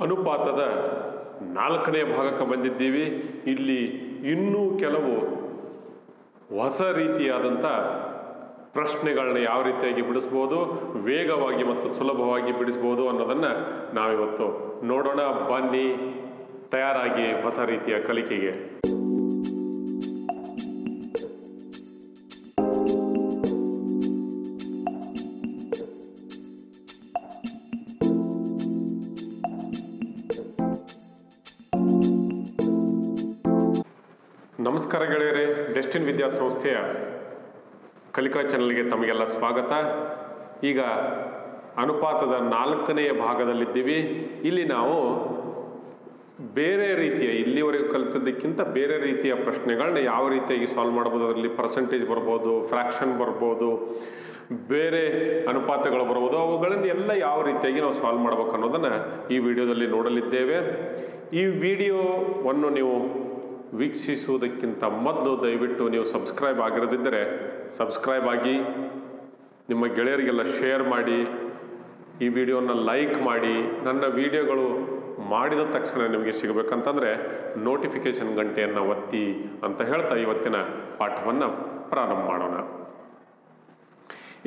ಅನುಪಾತದ ನಾಲ್ಕನೇ ಭಾಗಕ್ಕೆ ಬಂದಿದ್ದೀವಿ. ಇಲ್ಲಿ ಇನ್ನೂ ಕೆಲವು ಹೊಸ ರೀತಿಯಾದಂಥ ಪ್ರಶ್ನೆಗಳನ್ನ ಯಾವ ರೀತಿಯಾಗಿ ಬಿಡಿಸ್ಬೋದು, ವೇಗವಾಗಿ ಮತ್ತು ಸುಲಭವಾಗಿ ಬಿಡಿಸ್ಬೋದು ಅನ್ನೋದನ್ನು ನಾವಿವತ್ತು ನೋಡೋಣ. ಬನ್ನಿ, ತಯಾರಾಗಿ ಹೊಸ ರೀತಿಯ ಕಲಿಕೆಗೆ. ಡೆಸ್ಟಿನ್ ವಿದ್ಯಾಸಂಸ್ಥೆಯ ಕಲಿಕಾ ಚಾನಲ್ಗೆ ತಮಗೆಲ್ಲ ಸ್ವಾಗತ. ಈಗ ಅನುಪಾತದ ನಾಲ್ಕನೆಯ ಭಾಗದಲ್ಲಿದ್ದೀವಿ. ಇಲ್ಲಿ ನಾವು ಬೇರೆ ರೀತಿಯ, ಇಲ್ಲಿವರೆಗೂ ಕಲಿತದ್ದಕ್ಕಿಂತ ಬೇರೆ ರೀತಿಯ ಪ್ರಶ್ನೆಗಳನ್ನ ಯಾವ ರೀತಿಯಾಗಿ ಸಾಲ್ವ್ ಮಾಡ್ಬೋದು, ಅದರಲ್ಲಿ ಪರ್ಸೆಂಟೇಜ್ ಬರ್ಬೋದು ಫ್ರ್ಯಾಕ್ಷನ್ ಬರ್ಬೋದು, ಬೇರೆ ಅನುಪಾತಗಳು ಬರ್ಬೋದು, ಅವುಗಳನ್ನು ಎಲ್ಲ ಯಾವ ರೀತಿಯಾಗಿ ನಾವು ಸಾಲ್ವ್ ಮಾಡ್ಬೇಕು ಅನ್ನೋದನ್ನು ಈ ವಿಡಿಯೋದಲ್ಲಿ ನೋಡಲಿದ್ದೇವೆ. ಈ ವಿಡಿಯೋವನ್ನು ನೀವು ವೀಕ್ಷಿಸುವುದಕ್ಕಿಂತ ಮೊದಲು ದಯವಿಟ್ಟು ನೀವು ಸಬ್ಸ್ಕ್ರೈಬ್ ಆಗಿರದಿದ್ದರೆ ಸಬ್ಸ್ಕ್ರೈಬ್ ಆಗಿ ನಿಮ್ಮ ಗೆಳೆಯರಿಗೆಲ್ಲ ಶೇರ್ ಮಾಡಿ, ಈ ವಿಡಿಯೋನ ಲೈಕ್ ಮಾಡಿ, ನನ್ನ ವಿಡಿಯೋಗಳು ಮಾಡಿದ ತಕ್ಷಣ ನಿಮಗೆ ಸಿಗಬೇಕಂತಂದರೆ ನೋಟಿಫಿಕೇಷನ್ ಗಂಟೆಯನ್ನು ಒತ್ತಿ ಅಂತ ಹೇಳ್ತಾ ಇವತ್ತಿನ ಪಾಠವನ್ನು ಪ್ರಾರಂಭ ಮಾಡೋಣ.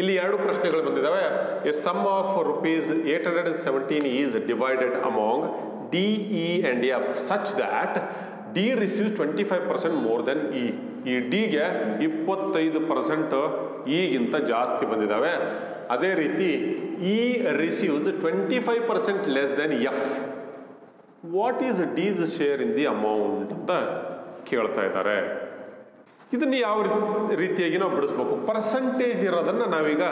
ಇಲ್ಲಿ ಎರಡು ಪ್ರಶ್ನೆಗಳು ಬಂದಿದ್ದಾವೆ. A sum of rupees eight hundred and seventeen is divided among D E and F such that D receives twenty five percent more than E ಈ ಡಿಗೆ ಇಪ್ಪತ್ತೈದು ಪರ್ಸೆಂಟ್ ಈಗಿಂತ ಜಾಸ್ತಿ ಬಂದಿದ್ದಾವೆ. ಅದೇ ರೀತಿ E receives twenty five percent less than F what is D's share in the amount ಅಂತ ಕೇಳ್ತಾ ಇದ್ದಾರೆ. ಇದನ್ನು ಯಾವ ರೀತಿಯಾಗಿ ನಾವು ಬಿಡಿಸ್ಬೇಕು. ಪರ್ಸೆಂಟೇಜ್ ಇರೋದನ್ನು ನಾವೀಗ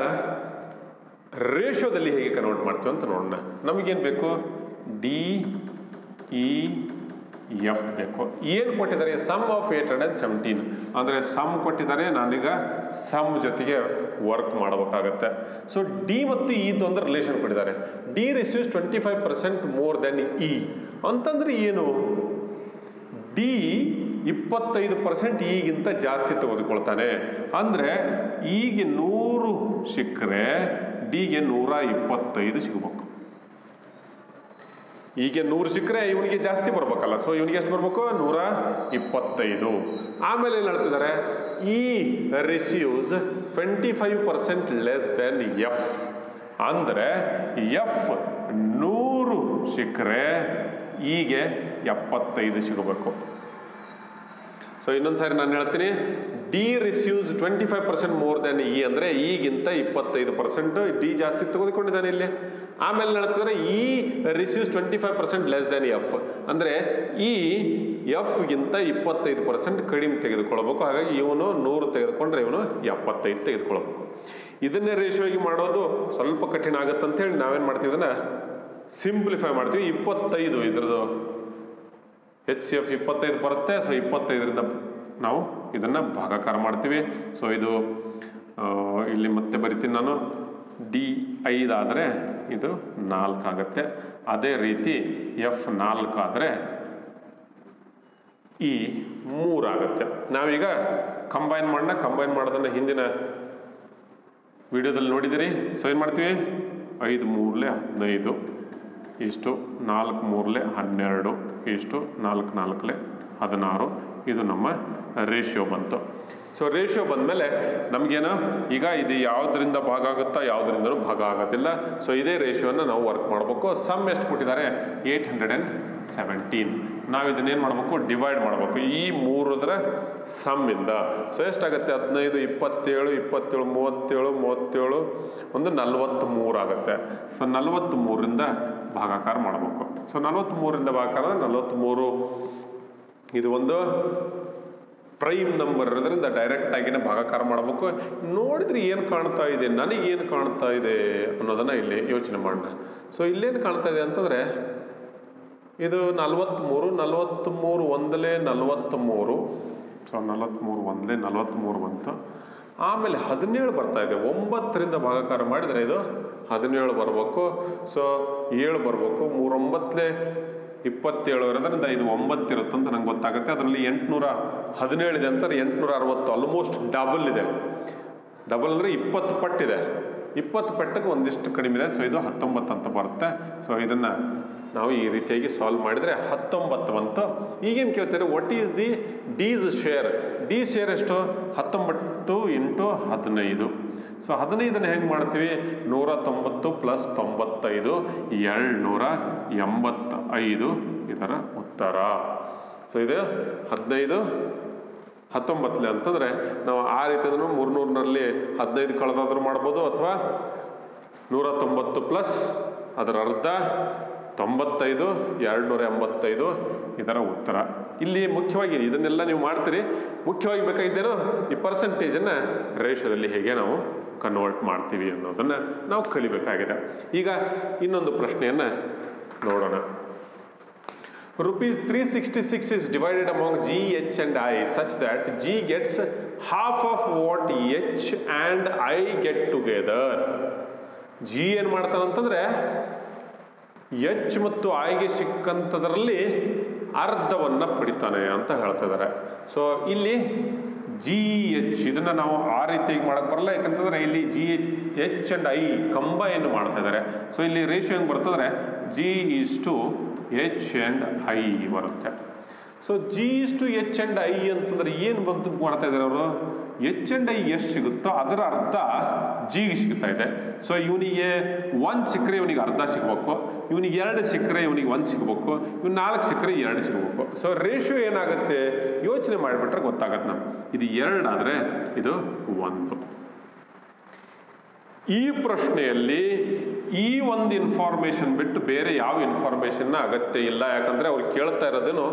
ರೇಷೋದಲ್ಲಿ ಹೇಗೆ ಕನ್ವರ್ಟ್ ಮಾಡ್ತೀವಿ ಅಂತ ನೋಡೋಣ. ನಮಗೇನು ಬೇಕು? ಡಿ ಇ ಎಫ್ ಬೇಕು. ಏನು ಕೊಟ್ಟಿದ್ದಾರೆ? Sum of eight hundred seventeen ಅಂದರೆ ಸಮ್ ಕೊಟ್ಟಿದ್ದಾರೆ, ನಾನೀಗ ಸಮ್ ಜೊತೆಗೆ ವರ್ಕ್ ಮಾಡಬೇಕಾಗತ್ತೆ. ಸೊ ಡಿ ಮತ್ತು ಇ ಒಂದು ರಿಲೇಷನ್ ಕೊಟ್ಟಿದ್ದಾರೆ. D receives twenty five percent more than E ಅಂತಂದ್ರೆ ಏನು? ಡಿ ಇಪ್ಪತ್ತೈದು ಪರ್ಸೆಂಟ್ ಈಗಿಂತ ಜಾಸ್ತಿ ತೆಗೆದುಕೊಳ್ತಾನೆ. ಅಂದರೆ ಈಗ ನೂರು ಸಿಕ್ಕರೆ ಡಿಗೆ ನೂರ ಇಪ್ಪತ್ತೈದು ಸಿಗಬೇಕು. ಈಗ ನೂರು ಸಿಕ್ಕರೆ ಇವನಿಗೆ ಜಾಸ್ತಿ ಬರ್ಬೇಕಲ್ಲ. ಸೊ ಇವನಿಗೆ ಎಷ್ಟು ಬರ್ಬೇಕು? ನೂರ ಇಪ್ಪತ್ತೈದು. ಆಮೇಲೆ ಏನು ಹೇಳ್ತಿದ್ದಾರೆ? E receives twenty five percent less than F ಅಂದರೆ ಎಫ್ ನೂರು ಸಿಕ್ಕರೆ ಈಗೆ ಎಪ್ಪತ್ತೈದು ಸಿಗಬೇಕು. ಸೊ ಇನ್ನೊಂದು ಸಾರಿ ನಾನು ಹೇಳ್ತೀನಿ. D receives twenty five percent more than E ಅಂದರೆ ಈಗಿಂತ ಇಪ್ಪತ್ತೈದು ಪರ್ಸೆಂಟ್ ಡಿ ಜಾಸ್ತಿ ತೆಗೆದುಕೊಂಡಿದ್ದಾನೆ ಇಲ್ಲಿ. ಆಮೇಲೆ ಹೇಳ್ತಿದ್ರೆ, E receives twenty five percent less than F ಅಂದರೆ ಈ ಎಫ್ಗಿಂತ ಇಪ್ಪತ್ತೈದು ಪರ್ಸೆಂಟ್ ಕಡಿಮೆ ತೆಗೆದುಕೊಳ್ಬೇಕು. ಹಾಗಾಗಿ ಇವನು ನೂರು ತೆಗೆದುಕೊಂಡ್ರೆ ಇವನು ಎಪ್ಪತ್ತೈದು ತೆಗೆದುಕೊಳ್ಬೇಕು. ಇದನ್ನೇ ರೇಷಿಯೋಗಿ ಮಾಡೋದು ಸ್ವಲ್ಪ ಕಠಿಣ ಆಗುತ್ತೆ ಅಂತೇಳಿ ನಾವೇನು ಮಾಡ್ತೀವಿ ಇದನ್ನು ಸಿಂಪ್ಲಿಫೈ ಮಾಡ್ತೀವಿ. ಇಪ್ಪತ್ತೈದು ಇದ್ರದ್ದು ಎಚ್ ಸಿ ಎಫ್ ಇಪ್ಪತ್ತೈದು ಬರುತ್ತೆ. ಸೊ ಇಪ್ಪತ್ತೈದರಿಂದ ನಾವು ಇದನ್ನು ಭಾಗಾಕಾರ ಮಾಡ್ತೀವಿ. ಸೊ ಇದು ಇಲ್ಲಿ ಮತ್ತೆ ಬರಿತೀನಿ ನಾನು. ಡಿ ಐದಾದರೆ ಇದು ನಾಲ್ಕು ಆಗುತ್ತೆ. ಅದೇ ರೀತಿ ಎಫ್ ನಾಲ್ಕು ಆದರೆ ಈ ಮೂರಾಗುತ್ತೆ ನಾವೀಗ ಕಂಬೈನ್ ಮಾಡೋಣ ಕಂಬೈನ್ ಮಾಡೋದನ್ನು ಹಿಂದಿನ ವಿಡಿಯೋದಲ್ಲಿ ನೋಡಿದಿರಿ. ಸೊ ಏನು ಮಾಡ್ತೀವಿ? ಐದು ಮೂರಲೆ ಹದಿನೈದು, ಇಷ್ಟು ನಾಲ್ಕು ಮೂರಲೆ ಹನ್ನೆರಡು, ಇಷ್ಟು ನಾಲ್ಕು ನಾಲ್ಕಲೆ ಹದಿನಾರು. ಇದು ನಮ್ಮ ರೇಷಿಯೋ ಬಂತು. ಸೊ ರೇಷಿಯೋ ಬಂದಮೇಲೆ ನಮಗೇನು? ಈಗ ಇದು ಯಾವುದರಿಂದ ಭಾಗ ಆಗುತ್ತಾ, ಯಾವುದರಿಂದಲೂ ಭಾಗ ಆಗೋದಿಲ್ಲ. ಸೊ ಇದೇ ರೇಷಿಯೋನ ನಾವು ವರ್ಕ್ ಮಾಡಬೇಕು. ಸಮ್ ಎಷ್ಟು ಕೊಟ್ಟಿದ್ದಾರೆ? ಏಯ್ಟ್ ಹಂಡ್ರೆಡ್ ಆ್ಯಂಡ್ ಸೆವೆಂಟೀನ್ ನಾವು ಇದನ್ನೇನು ಮಾಡಬೇಕು? ಡಿವೈಡ್ ಮಾಡಬೇಕು. ಈ ಮೂರದರ ಸಮ್ಮಿಂದ ಸೊ ಎಷ್ಟಾಗುತ್ತೆ? ಹದಿನೈದು, ಇಪ್ಪತ್ತೇಳು ಇಪ್ಪತ್ತೇಳು, ಮೂವತ್ತೇಳು ಮೂವತ್ತೇಳು, ಒಂದು ನಲವತ್ತ್ ಮೂರು ಆಗುತ್ತೆ. ಸೊ ನಲವತ್ತ್ ಮೂರಿಂದ ಭಾಗಾಕಾರ ಮಾಡಬೇಕು. ಸೊ ನಲವತ್ತ್ ಮೂರರಿಂದ ಭಾಗಾಕಾರ ನಲವತ್ತ್ಮೂರು ಇದು ಒಂದು ಪ್ರೈಮ್ ನಂಬರ್ ಇರೋದ್ರಿಂದ ಡೈರೆಕ್ಟ್ ಆಗಿನ ಭಾಗಾಕಾರ ಮಾಡಬೇಕು. ನೋಡಿದ್ರೆ ಏನು ಕಾಣ್ತಾ ಇದೆ ನನಗೇನು ಕಾಣ್ತಾ ಇದೆ ಅನ್ನೋದನ್ನ ಇಲ್ಲಿ ಯೋಚನೆ ಮಾಡೋಣ ಸೊ ಇಲ್ಲೇನು ಕಾಣ್ತಾ ಇದೆ ಅಂತಂದರೆ, ಇದು ನಲವತ್ತ್ಮೂರು ನಲವತ್ತ್ಮೂರು ಒಂದಲೇ ನಲವತ್ತ್ಮೂರು ಸೊ ನಲವತ್ತ್ಮೂರು ಒಂದಲೇ ನಲವತ್ತ್ಮೂರು ಬಂತು. ಆಮೇಲೆ ಹದಿನೇಳು ಬರ್ತಾ ಇದೆ. ಒಂಬತ್ತರಿಂದ ಭಾಗಾಕಾರ ಮಾಡಿದರೆ ಇದು ಹದಿನೇಳು ಬರಬೇಕು. ಸೊ ಏಳು ಬರಬೇಕು. ಮೂರೊಂಬತ್ತಲೇ ಇಪ್ಪತ್ತೇಳು ಇರೋದ್ರಿಂದ ಇದು ಒಂಬತ್ತು ಇರುತ್ತೆ ಅಂತ ನಂಗೆ ಗೊತ್ತಾಗುತ್ತೆ. ಅದರಲ್ಲಿ ಎಂಟುನೂರ ಹದಿನೇಳು ಇದೆ ಅಂತಾರೆ, ಎಂಟುನೂರ ಅರವತ್ತು ಆಲ್ಮೋಸ್ಟ್ ಡಬಲ್ ಇದೆ. ಡಬಲ್ ಅಂದರೆ ಇಪ್ಪತ್ತು ಪಟ್ಟಿದೆ. ಇಪ್ಪತ್ತು ಪೆಟ್ಟಕ್ಕೆ ಒಂದಿಷ್ಟು ಕಡಿಮೆ ಇದೆ. ಸೊ ಇದು ಹತ್ತೊಂಬತ್ತು ಅಂತ ಬರುತ್ತೆ. ಸೊ ಇದನ್ನು ನಾವು ಈ ರೀತಿಯಾಗಿ ಸಾಲ್ವ್ ಮಾಡಿದರೆ ಹತ್ತೊಂಬತ್ತು ಬಂತು. ಈಗೇನು ಕೇಳ್ತಾರೆ? What is the D's share D share ಎಷ್ಟು? ಹತ್ತೊಂಬತ್ತು ಇಂಟು ಹದಿನೈದು. ಸೊ ಹದಿನೈದನ್ನು ಹೆಂಗೆ ಮಾಡ್ತೀವಿ? ನೂರ ತೊಂಬತ್ತು ಪ್ಲಸ್ ತೊಂಬತ್ತೈದು, ಏಳ್ನೂರ ಎಂಬತ್ತೈದು ಇದರ ಉತ್ತರ. ಸೊ ಇದು ಹದಿನೈದು ಹತ್ತೊಂಬತ್ತಲೆ ಅಂತಂದರೆ ನಾವು ಆ ರೀತಿ ಅದನ್ನು ಮೂರ್ನೂರಿನಲ್ಲಿ ಹದಿನೈದು ಕಳೆದಾದರೂ ಮಾಡ್ಬೋದು ಅಥವಾ ನೂರ ತೊಂಬತ್ತು ಪ್ಲಸ್ ಅದರ ಅರ್ಧ, ತೊಂಬತ್ತೈದು ಎರಡು ನೂರ ಎಂಬತ್ತೈದು ಇದರ ಉತ್ತರ. ಇಲ್ಲಿ ಮುಖ್ಯವಾಗಿ ಇದನ್ನೆಲ್ಲ ನೀವು ಮಾಡ್ತೀರಿ. ಮುಖ್ಯವಾಗಿ ಬೇಕಾಗಿದ್ದೇನೋ? ಈ ಪರ್ಸೆಂಟೇಜನ್ನು ರೇಷದಲ್ಲಿ ಹೇಗೆ ನಾವು ಕನ್ವರ್ಟ್ ಮಾಡ್ತೀವಿ ಅನ್ನೋದನ್ನು ನಾವು ಕಲಿಬೇಕಾಗಿದೆ. ಈಗ ಇನ್ನೊಂದು ಪ್ರಶ್ನೆಯನ್ನು ನೋಡೋಣ. Rupees 366 is divided among G, H and I such that G gets half of what H and I get together. G ಏನು ಮಾಡ್ತಾನಂತಂದರೆ ಎಚ್ ಮತ್ತು ಐಗೆ ಸಿಕ್ಕಂಥದ್ರಲ್ಲಿ ಅರ್ಧವನ್ನು ಪಡಿತಾನೆ ಅಂತ ಹೇಳ್ತಾ ಇದ್ದಾರೆ ಸೊ ಇಲ್ಲಿ ಜಿ ಎಚ್ ಇದನ್ನು ನಾವು ಆ ರೀತಿಯಾಗಿ ಮಾಡೋಕ್ಕೆ ಬರಲ್ಲ ಯಾಕಂತಂದ್ರೆ ಇಲ್ಲಿ G H and I combine ಮಾಡ್ತಾ ಇದ್ದಾರೆ. ಸೊ ಇಲ್ಲಿ ರೇಷಿಯೋ ಹೆಂಗೆ ಬರ್ತದ್ರೆ G is to H and I ಬರುತ್ತೆ. So G is to H and I ಅಂತಂದ್ರೆ ಏನು ಬಂತು ಮಾಡ್ತಾ ಇದ್ದಾರೆ ಅವರು? ಎಚ್ ಆ್ಯಂಡ್ ಐ ಎಷ್ಟು ಸಿಗುತ್ತೋ ಅದರ ಅರ್ಧ ಜಿಗೆ ಸಿಗ್ತಾ ಇದೆ. ಸೊ ಇವನಿಗೆ ಒಂದು ಸಿಕ್ಕರೆ ಇವನಿಗೆ ಅರ್ಧ ಸಿಗಬೇಕು. ಇವನಿಗೆ ಎರಡು ಸಿಕ್ಕರೆ ಇವನಿಗೆ ಒಂದು ಸಿಗಬೇಕು. ಇವ್ನು ನಾಲ್ಕು ಸಿಕ್ಕರೆ ಎರಡು ಸಿಗಬೇಕು. ಸೊ ರೇಷಿಯೋ ಏನಾಗುತ್ತೆ? ಯೋಚನೆ ಮಾಡಿಬಿಟ್ರೆ ಗೊತ್ತಾಗತ್ತೆ ನಮ್ಗೆ. ಇದು ಎರಡಾದರೆ ಇದು ಒಂದು. ಈ ಪ್ರಶ್ನೆಯಲ್ಲಿ ಈ ಒಂದು ಇನ್ಫಾರ್ಮೇಶನ್ ಬಿಟ್ಟು ಬೇರೆ ಯಾವ ಇನ್ಫಾರ್ಮೇಶನ್ನ ಅಗತ್ಯ ಇಲ್ಲ. ಯಾಕಂದರೆ ಅವ್ರು ಕೇಳ್ತಾ ಇರೋದೇನು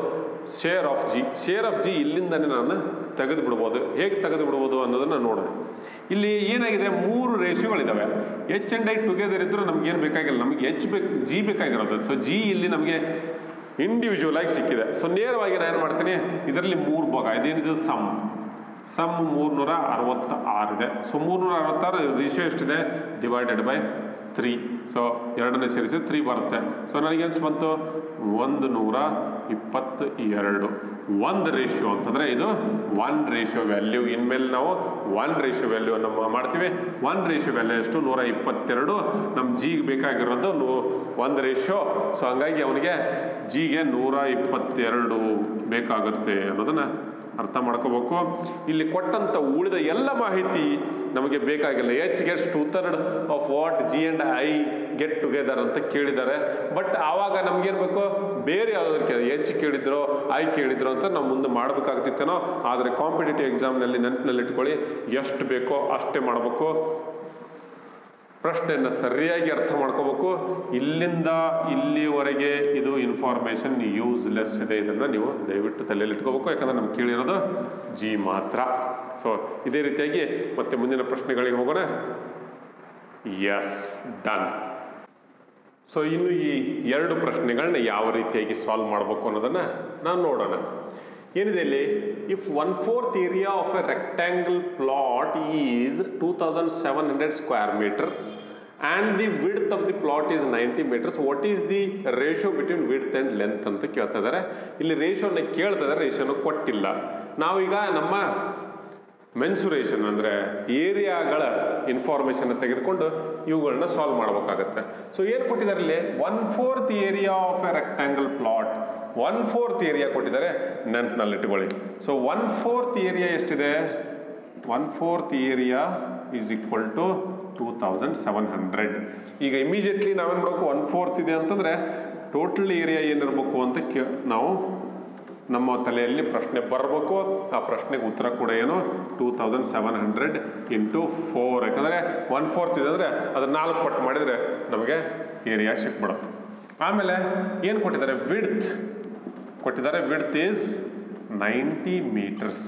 share of G share of G ಇಲ್ಲಿಂದನೇ ನಾನು ತೆಗೆದು ಬಿಡ್ಬೋದು ಹೇಗೆ ತೆಗೆದು ಬಿಡ್ಬೋದು ಅನ್ನೋದನ್ನು ನೋಡೋಣ. ಇಲ್ಲಿ ಏನಾಗಿದೆ? ಮೂರು ರೇಷಿಯೋಗಳಿದ್ದಾವೆ ಎಚ್ ಅಂಡ್ ಐ ಟುಗೆದರ್ ಇದ್ದರೂ ನಮ್ಗೆ ಏನು ಬೇಕಾಗಿಲ್ಲ. ನಮ್ಗೆ ಎಚ್ ಬೇಕು ಜಿ ಬೇಕಾಗಿರೋದು. ಸೊ ಜಿ ಇಲ್ಲಿ ನಮಗೆ ಇಂಡಿವಿಜುವಲ್ ಆಗಿ ಸಿಕ್ಕಿದೆ. ಸೊ ನೇರವಾಗಿ ನಾನು ಏನು ಮಾಡ್ತೀನಿ? ಇದರಲ್ಲಿ ಮೂರು ಭಾಗ. ಇದೇನಿದು ಸಮ್ ಸಮ್ ಮೂರ್ನೂರ ಅರವತ್ತ ಆರಿದೆ ಸೊ ಮೂರ್ನೂರ ಅರವತ್ತಾರು ರೇಷಿಯೋ ಎಷ್ಟಿದೆ? ಡಿವೈಡೆಡ್ ಬೈ ತ್ರೀ ಸೊ ಎರಡನೇ ಸೇರಿಸಿ ತ್ರೀ ಬರುತ್ತೆ. ಸೊ ನನಗೆ ಎಷ್ಟು ಬಂತು? ಒಂದು ನೂರ ಇಪ್ಪತ್ತು ಎರಡು ಒಂದು ರೇಷಿಯೋ ಅಂತಂದರೆ ಇದು ಒನ್ ರೇಷಿಯೋ ವ್ಯಾಲ್ಯೂ ಇನ್ಮೇಲೆ ನಾವು ಒನ್ ರೇಷಿಯೋ ವ್ಯಾಲ್ಯೂ ಅನ್ನು ಮಾ- ಮಾಡ್ತೀವಿ. ಒನ್ ರೇಷಿಯೋ ವ್ಯಾಲ್ಯೂ ಎಷ್ಟು? ನೂರ ಇಪ್ಪತ್ತೆರಡು ನಮ್ಮ ಜಿಗೆ ಬೇಕಾಗಿರೋದು ನೂ ಒಂದು ರೇಷಿಯೋ ಸೊ ಹಂಗಾಗಿ ಅವನಿಗೆ ಜಿಗೆ ನೂರ ಇಪ್ಪತ್ತೆರಡು ಬೇಕಾಗುತ್ತೆ ಅನ್ನೋದನ್ನು ಅರ್ಥ ಮಾಡ್ಕೋಬೇಕು. ಇಲ್ಲಿ ಕೊಟ್ಟಂತ ಉಳಿದ ಎಲ್ಲ ಮಾಹಿತಿ ನಮಗೆ ಬೇಕಾಗಿಲ್ಲ. H gets two third of what G and I get together ಅಂತ ಕೇಳಿದ್ದಾರೆ. ಬಟ್ ಆವಾಗ ನಮ್ಗೇನ್ ಬೇಕು? ಬೇರೆ ಯಾವ್ದಾದ್ರು ಕೇಳಿ. ಎಚ್ ಕೇಳಿದ್ರು ಐ ಕೇಳಿದ್ರು ಅಂತ ನಾವು ಮುಂದೆ ಮಾಡಬೇಕಾಗ್ತಿತ್ತೇನೋ. ಆದರೆ ಕಾಂಪಿಟೇಟಿವ್ ಎಕ್ಸಾಮ್ನಲ್ಲಿ ನೆನಪಿನಲ್ಲಿ ಇಟ್ಕೊಳ್ಳಿ ಎಷ್ಟು ಬೇಕೋ ಅಷ್ಟೇ ಮಾಡಬೇಕು. ಪ್ರಶ್ನೆಯನ್ನು ಸರಿಯಾಗಿ ಅರ್ಥ ಮಾಡ್ಕೋಬೇಕು. ಇಲ್ಲಿಂದ ಇಲ್ಲಿವರೆಗೆ ಇದು ಇನ್ಫಾರ್ಮೇಶನ್ ಯೂಸ್ಲೆಸ್ ಇದೆ ಇದನ್ನು ನೀವು ದಯವಿಟ್ಟು ತಲೆಯಲ್ಲಿ ಇಟ್ಕೋಬೇಕು. ಯಾಕಂದ್ರೆ ನಮ್ಗೆ ಕೇಳಿರೋದು ಜಿ ಮಾತ್ರ. ಸೊ ಇದೇ ರೀತಿಯಾಗಿ ಮತ್ತೆ ಮುಂದಿನ ಪ್ರಶ್ನೆಗಳಿಗೆ ಹೋಗೋಣ. ಎಸ್ ಡನ್ ಸೊ ಇನ್ನು ಈ ಎರಡು ಪ್ರಶ್ನೆಗಳನ್ನ ಯಾವ ರೀತಿಯಾಗಿ ಸಾಲ್ವ್ ಮಾಡಬೇಕು ಅನ್ನೋದನ್ನು ನಾನು ನೋಡೋಣ. ಏನಿದೆ ಇಲ್ಲಿ? If one fourth area of a rectangle plot is two thousand seven hundred square metre and the width of the plot is ninety metres what is the ratio between width and length ಅಂತ ಕೇಳ್ತಾ ಇದ್ದಾರೆ. ಇಲ್ಲಿ ರೇಷೋನ ಕೇಳ್ತಾ ಇದ್ದಾರೆ ರೇಷಿಯೋನ ಕೊಟ್ಟಿಲ್ಲ. ನಾವೀಗ ನಮ್ಮ mensuration ಅಂದರೆ ಏರಿಯಾಗಳ ಇನ್ಫಾರ್ಮೇಷನ್ ತೆಗೆದುಕೊಂಡು ಇವುಗಳನ್ನ ಸಾಲ್ವ್ ಮಾಡಬೇಕಾಗತ್ತೆ. ಸೊ ಏನು ಕೊಟ್ಟಿದ್ದಾರೆ ಇಲ್ಲಿ? One fourth area of a rectangle plot one fourth area ಕೊಟ್ಟಿದ್ದಾರೆ ನೆನ್ಪಿನಲ್ಲಿ ಇಟ್ಕೊಳ್ಳಿ ಸೊ ಒನ್ ಫೋರ್ತ್ ಏರಿಯಾ ಎಷ್ಟಿದೆ? One fourth area is equal to two thousand seven hundred ಈಗ ಇಮಿಡಿಯೇಟ್ಲಿ ನಾವೇನು ಮಾಡಬೇಕು? ಒನ್ ಫೋರ್ತ್ ಇದೆ ಅಂತಂದರೆ ಟೋಟಲ್ ಏರಿಯಾ ಏನಿರಬೇಕು ಅಂತ ಕೇ ನಾವು ನಮ್ಮ ತಲೆಯಲ್ಲಿ ಪ್ರಶ್ನೆ ಬರಬೇಕು. ಆ ಪ್ರಶ್ನೆಗೆ ಉತ್ತರ ಕೂಡ ಏನು? Two thousand seven hundred into four ಯಾಕಂದರೆ ಒನ್ ಫೋರ್ತ್ ಇದೆ ಅಂದರೆ ಅದು ನಾಲ್ಕು ಪಟ್ಟು ಮಾಡಿದರೆ ನಮಗೆ ಏರಿಯಾ ಸಿಕ್ಬಿಡುತ್ತೆ. ಆಮೇಲೆ ಏನು ಕೊಟ್ಟಿದ್ದಾರೆ? ವಿಡ್ತ್ ಕೊಟ್ಟಿದ್ದಾರೆ. ವಿಡ್ತ್ ಈಸ್ ನೈಂಟಿ ಮೀಟರ್ಸ್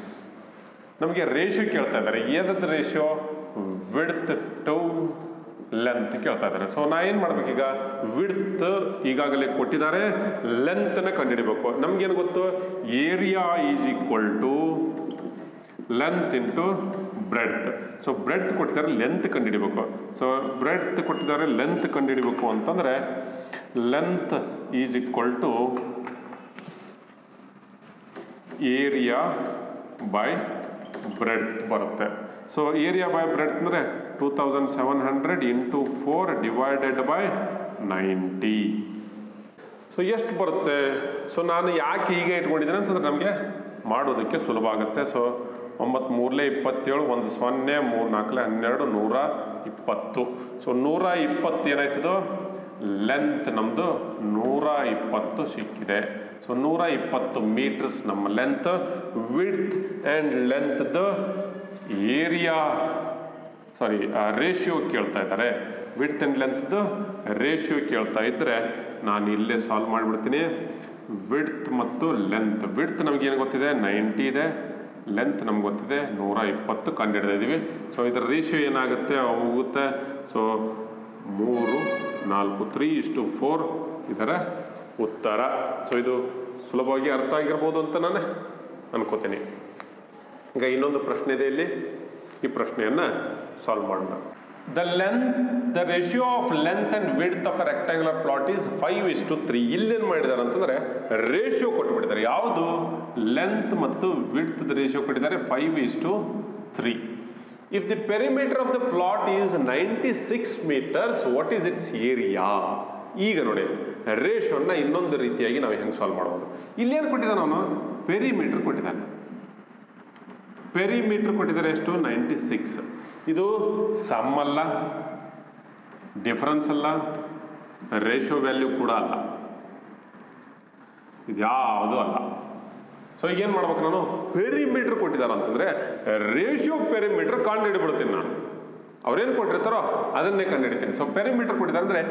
ನಮಗೆ ರೇಷಿಯೋ ಕೇಳ್ತಾ ಇದ್ದಾರೆ. ಏನದ ರೇಷಿಯೋ ವಿಡ್ತ್ ಟು ಲೆಂತ್ ಕೇಳ್ತಾ ಇದ್ದಾರೆ. ಸೊ ನಾ ಏನು ಮಾಡ್ಬೇಕೀಗ ವಿಡ್ತ್ ಈಗಾಗಲೇ ಕೊಟ್ಟಿದ್ದಾರೆ. ಲೆಂತ್ನ ಕಂಡುಹಿಡಿಬೇಕು. ನಮ್ಗೇನು ಗೊತ್ತು? Area is equal to length into breadth so breadth ಕೊಟ್ಟಿದ್ದಾರೆ ಲೆಂತ್ ಕಂಡುಹಿಡಿಬೇಕು. ಸೊ ಬ್ರೆಡ್ತ್ ಕೊಟ್ಟಿದ್ದಾರೆ ಲೆಂತ್ ಕಂಡುಹಿಡಿಬೇಕು ಅಂತಂದರೆ length is equal to area by breadth ಬರುತ್ತೆ. ಸೊ ಏರಿಯಾ ಬೈ ಬ್ರೆಡ್ ಅಂದರೆ two thousand seven hundred into four divided by ninety so ಎಷ್ಟು ಬರುತ್ತೆ? So ನಾನು ಯಾಕೆ ಹೀಗೆ ಇಟ್ಕೊಂಡಿದ್ದೀನಿ ಅಂತಂದ್ರೆ ನಮಗೆ ಮಾಡೋದಕ್ಕೆ ಸುಲಭ ಆಗುತ್ತೆ. ಸೊ ಒಂಬತ್ತು ಮೂರಲೇ ಇಪ್ಪತ್ತೇಳು, ಒಂದು ಸೊನ್ನೆ ಮೂರು ನಾಲ್ಕಲೆ ಹನ್ನೆರಡು, ನೂರ ಇಪ್ಪತ್ತು. ಸೊ ನೂರ ಇಪ್ಪತ್ತು ಏನಾಯ್ತದು? ಲೆಂತ್ ನಮ್ಮದು ನೂರ ಇಪ್ಪತ್ತು ಸಿಕ್ಕಿದೆ. ಸೊ ನೂರ ಇಪ್ಪತ್ತು ಮೀಟರ್ಸ್ ನಮ್ಮ ಲೆಂತ್ ವಿಡ್ತ್ ಆ್ಯಂಡ್ ಲೆಂತ್ದು ಏರಿಯಾ ಸಾರಿ ರೇಷಿಯೋ ಕೇಳ್ತಾ ಇದ್ದಾರೆ. ವಿಡ್ತ್ ಆ್ಯಂಡ್ ಲೆಂತ್ದು ರೇಷಿಯೋ ಕೇಳ್ತಾ ಇದ್ದರೆ ನಾನು ಇಲ್ಲೇ ಸಾಲ್ವ್ ಮಾಡಿಬಿಡ್ತೀನಿ. ವಿಡ್ತ್ ಮತ್ತು ಲೆಂತ್ ವಿಡ್ತ್ ನಮಗೇನು ಗೊತ್ತಿದೆ? ನೈಂಟಿ ಇದೆ. ಲೆಂತ್ ನಮ್ಗೆ ಗೊತ್ತಿದೆ. ನೂರ ಇಪ್ಪತ್ತು ಕಂಡು ಹಿಡಿದಿದ್ದೀವಿ. ಸೊ ಇದರ ರೇಷಿಯೋ ಏನಾಗುತ್ತೆ? ಹೋಗುತ್ತೆ. ಸೊ ಮೂರು ನಾಲ್ಕು, ತ್ರೀ ಇಷ್ಟು ಫೋರ್ ಇದರ ಉತ್ತರ. ಸೊ ಇದು ಸುಲಭವಾಗಿ ಅರ್ಥ ಆಗಿರ್ಬೋದು ಅಂತ ನಾನು ಅನ್ಕೋತೀನಿ. ಈಗ ಇನ್ನೊಂದು ಪ್ರಶ್ನೆ ಇದೆ ಇಲ್ಲಿ. ಈ ಪ್ರಶ್ನೆಯನ್ನು ಸಾಲ್ವ್ ಮಾಡೋಣ. The length the ratio of length and width of rectangular plot is five is to three ಇಲ್ಲೇನು ಮಾಡಿದ್ದಾರೆ ಅಂತಂದರೆ ರೇಷಿಯೋ ಕೊಟ್ಟುಬಿಟ್ಟಿದ್ದಾರೆ ಯಾವುದು? ಲೆಂತ್ ಮತ್ತು ವಿಡ್ತ್ ರೇಷಿಯೋ ಕೊಟ್ಟಿದ್ದಾರೆ. Five is to three the perimeter of the plot is ninety six metres what is its area ಈಗ ನೋಡಿ ರೇಷನ್ನ ಇನ್ನೊಂದು ರೀತಿಯಾಗಿ ನಾವು ಹೆಂಗೆ ಸಾಲ್ವ್ ಮಾಡ್ಬೋದು? ಇಲ್ಲೇನು ಕೊಟ್ಟಿದ್ದಾನೆ ಅವನು? ಪೆರಿಮೀಟರ್ ಕೊಟ್ಟಿದ್ದಾನೆ. ಪೆರಿಮೀಟರ್ ಕೊಟ್ಟಿದ್ದಾರೆ ಎಷ್ಟು? ನೈಂಟಿ ಸಿಕ್ಸ್ ಇದು ಸಮ್ ಅಲ್ಲ ಡಿಫರೆನ್ಸ್ ಅಲ್ಲ ರೇಷೋ ವ್ಯಾಲ್ಯೂ ಕೂಡ ಅಲ್ಲ. ಇದು ಯಾವುದೂ ಅಲ್ಲ. ಸೊ ಈಗ ಏನು ಮಾಡ್ಬೇಕು ನಾನು? ಪೆರಿಮೀಟ್ರ್ ಕೊಟ್ಟಿದ್ದಾರೆ ಅಂತಂದರೆ ರೇಷಿಯೋ ಕಂಡು ಹಿಡಿಬಿಡ್ತೀನಿ ನಾನು. ಅವ್ರೇನು ಕೊಟ್ಟಿರ್ತಾರೋ ಅದನ್ನೇ ಕಂಡುಹಿಡಿತೀನಿ. ಸೊ ಪೆರಿಮೀಟರ್ ಕೊಟ್ಟಿದ್ದಾರೆ ಅಂದರೆ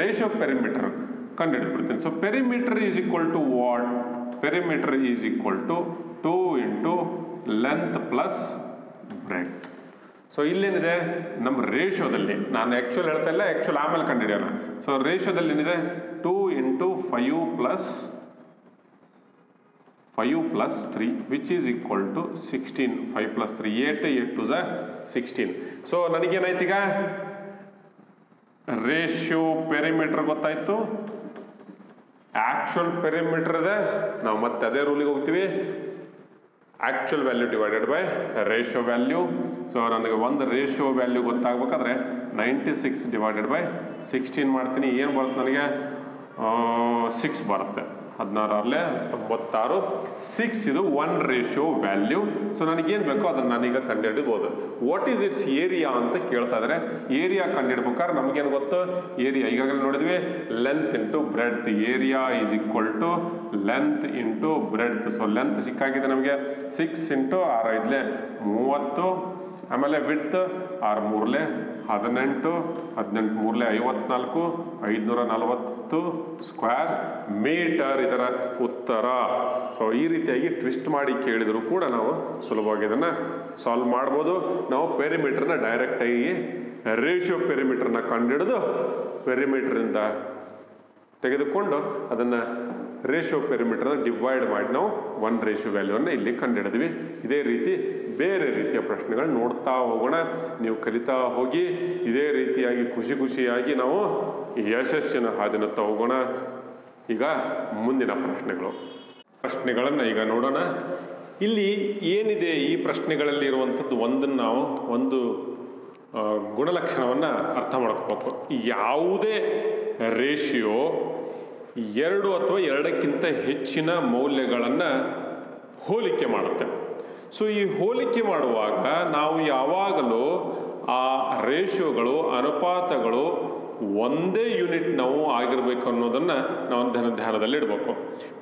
ratio perimeter ಕಂಡುಹಿಡಿದ್ಬಿಡ್ತೀನಿ. So perimeter is equal to what perimeter is equal to two into length plus breadth so ಇಲ್ಲೇನಿದೆ? ನಮ್ಮ ರೇಷಿಯೋದಲ್ಲಿ ನಾನು ಆ್ಯಕ್ಚುಲ್ ಹೇಳ್ತಾ ಇಲ್ಲ ಆ್ಯಕ್ಚುಲ್ ಆಮೇಲೆ ಕಂಡುಹಿಡಿಯೋಣ. ಸೊ ರೇಷಿಯೋದಲ್ಲಿ ಏನಿದೆ? Two into five plus five plus three which is equal to sixteen five plus three eight eight to the sixteen so ನನಗೇನಾಯ್ತು ಈಗ ratio perimeter ಗೊತ್ತಾಯ್ತು? ಆ್ಯಕ್ಚುಯಲ್ ಪೆರಿಮೀಟರ್ ಇದೆ. ನಾವು ಮತ್ತೆ ಅದೇ ರೂಲಿಗೆ ಹೋಗ್ತೀವಿ. Actual value divided by ratio value so ನನಗೆ ಒಂದು ratio value ಗೊತ್ತಾಗಬೇಕಾದ್ರೆ ninety six divided by sixteen ಮಾಡ್ತೀನಿ. ಏನು ಬರುತ್ತೆ ನನಗೆ? ಸಿಕ್ಸ್ ಬರುತ್ತೆ. ಹದಿನಾರಲ್ಲೇ ತೊಂಬತ್ತಾರು. ಸಿಕ್ಸ್ ಇದು ಒನ್ ರೇಷಿಯೋ ವ್ಯಾಲ್ಯೂ ಸೊ ನನಗೇನು ಬೇಕೋ ಅದನ್ನು ನಾನೀಗ ಕಂಡುಹಿಡಿಬೋದು. ವಾಟ್ ಈಸ್ ಇಟ್ಸ್ ಏರಿಯಾ ಅಂತ ಕೇಳ್ತಾ ಇದ್ದಾರೆ ಏರಿಯಾ ಕಂಡುಹಿಡ್ಬೇಕಾದ್ರೆ ನಮಗೇನು ಗೊತ್ತು? ಏರಿಯಾ ಈಗಾಗಲೇ ನೋಡಿದ್ವಿ. Length into breadth area is equal to length into breadth so length ಸಿಕ್ಕಾಗಿದೆ ನಮಗೆ. ಸಿಕ್ಸ್ ಇಂಟು ಆರು ಐದಲೇ ಮೂವತ್ತು. ಆಮೇಲೆ ವಿಡ್ತ್ ಆರು ಮೂರಲೆ ಹದಿನೆಂಟು ಹದಿನೆಂಟು ಮೂರಲೆ ಐವತ್ನಾಲ್ಕು, ಐದುನೂರ ನಲವತ್ತು. ಸ್ಕ್ವೇರ್ ಮೀಟರ್ ಇದರ ಉತ್ತರ. ಸೊ ಈ ರೀತಿಯಾಗಿ ಟ್ವಿಸ್ಟ್ ಮಾಡಿ ಕೇಳಿದರೂ ಕೂಡ ನಾವು ಸುಲಭವಾಗಿ ಇದನ್ನು ಸಾಲ್ವ್ ಮಾಡ್ಬೋದು. ನಾವು ಪೆರಿಮೀಟರ್ನ ಡೈರೆಕ್ಟಾಗಿ ರೇಷಿಯೋ ಪೆರಿಮೀಟರ್ನ ಕಂಡುಹಿಡಿದು ಪೆರಿಮೀಟ್ರಿಂದ ತೆಗೆದುಕೊಂಡು ಅದನ್ನು ರೇಷಿಯೋ ಪೆರಿಮೀಟರ್ನ ಡಿವೈಡ್ ಮಾಡಿ ನಾವು ಒನ್ ರೇಷಿಯೋ ವ್ಯಾಲ್ಯೂವನ್ನು ಇಲ್ಲಿ ಕಂಡುಹಿಡಿದ್ವಿ ಇದೇ ರೀತಿ ಬೇರೆ ರೀತಿಯ ಪ್ರಶ್ನೆಗಳನ್ನ ನೋಡ್ತಾ ಹೋಗೋಣ. ನೀವು ಕಲಿತಾ ಹೋಗಿ, ಇದೇ ರೀತಿಯಾಗಿ ಖುಷಿ ಖುಷಿಯಾಗಿ ನಾವು ಯಶಸ್ಸಿನ ಹಾದಿನ ತಗೋಣ. ಈಗ ಮುಂದಿನ ಪ್ರಶ್ನೆಗಳು. ಪ್ರಶ್ನೆಗಳನ್ನು ಈಗ ನೋಡೋಣ. ಇಲ್ಲಿ ಏನಿದೆ ಈ ಪ್ರಶ್ನೆಗಳಲ್ಲಿ ಇರುವಂಥದ್ದು ಒಂದನ್ನು ನಾವು ಒಂದು ಗುಣಲಕ್ಷಣವನ್ನು ಅರ್ಥ ಮಾಡ್ಕೋಬೇಕು. ಯಾವುದೇ ರೇಷಿಯೋ ಎರಡು ಅಥವಾ ಎರಡಕ್ಕಿಂತ ಹೆಚ್ಚಿನ ಮೌಲ್ಯಗಳನ್ನು ಹೋಲಿಕೆ ಮಾಡುತ್ತೆ. ಸೊ, ಈ ಹೋಲಿಕೆ ಮಾಡುವಾಗ ನಾವು ಯಾವಾಗಲೂ ಆ ರೇಷಿಯೋಗಳು, ಅನುಪಾತಗಳು ಒಂದೇ ಯೂನಿಟ್ ನಾವು ಆಗಿರಬೇಕು ಅನ್ನೋದನ್ನು ನಾವು ಧ್ಯಾನ ಧ್ಯಾನದಲ್ಲಿ ಇಡಬೇಕು.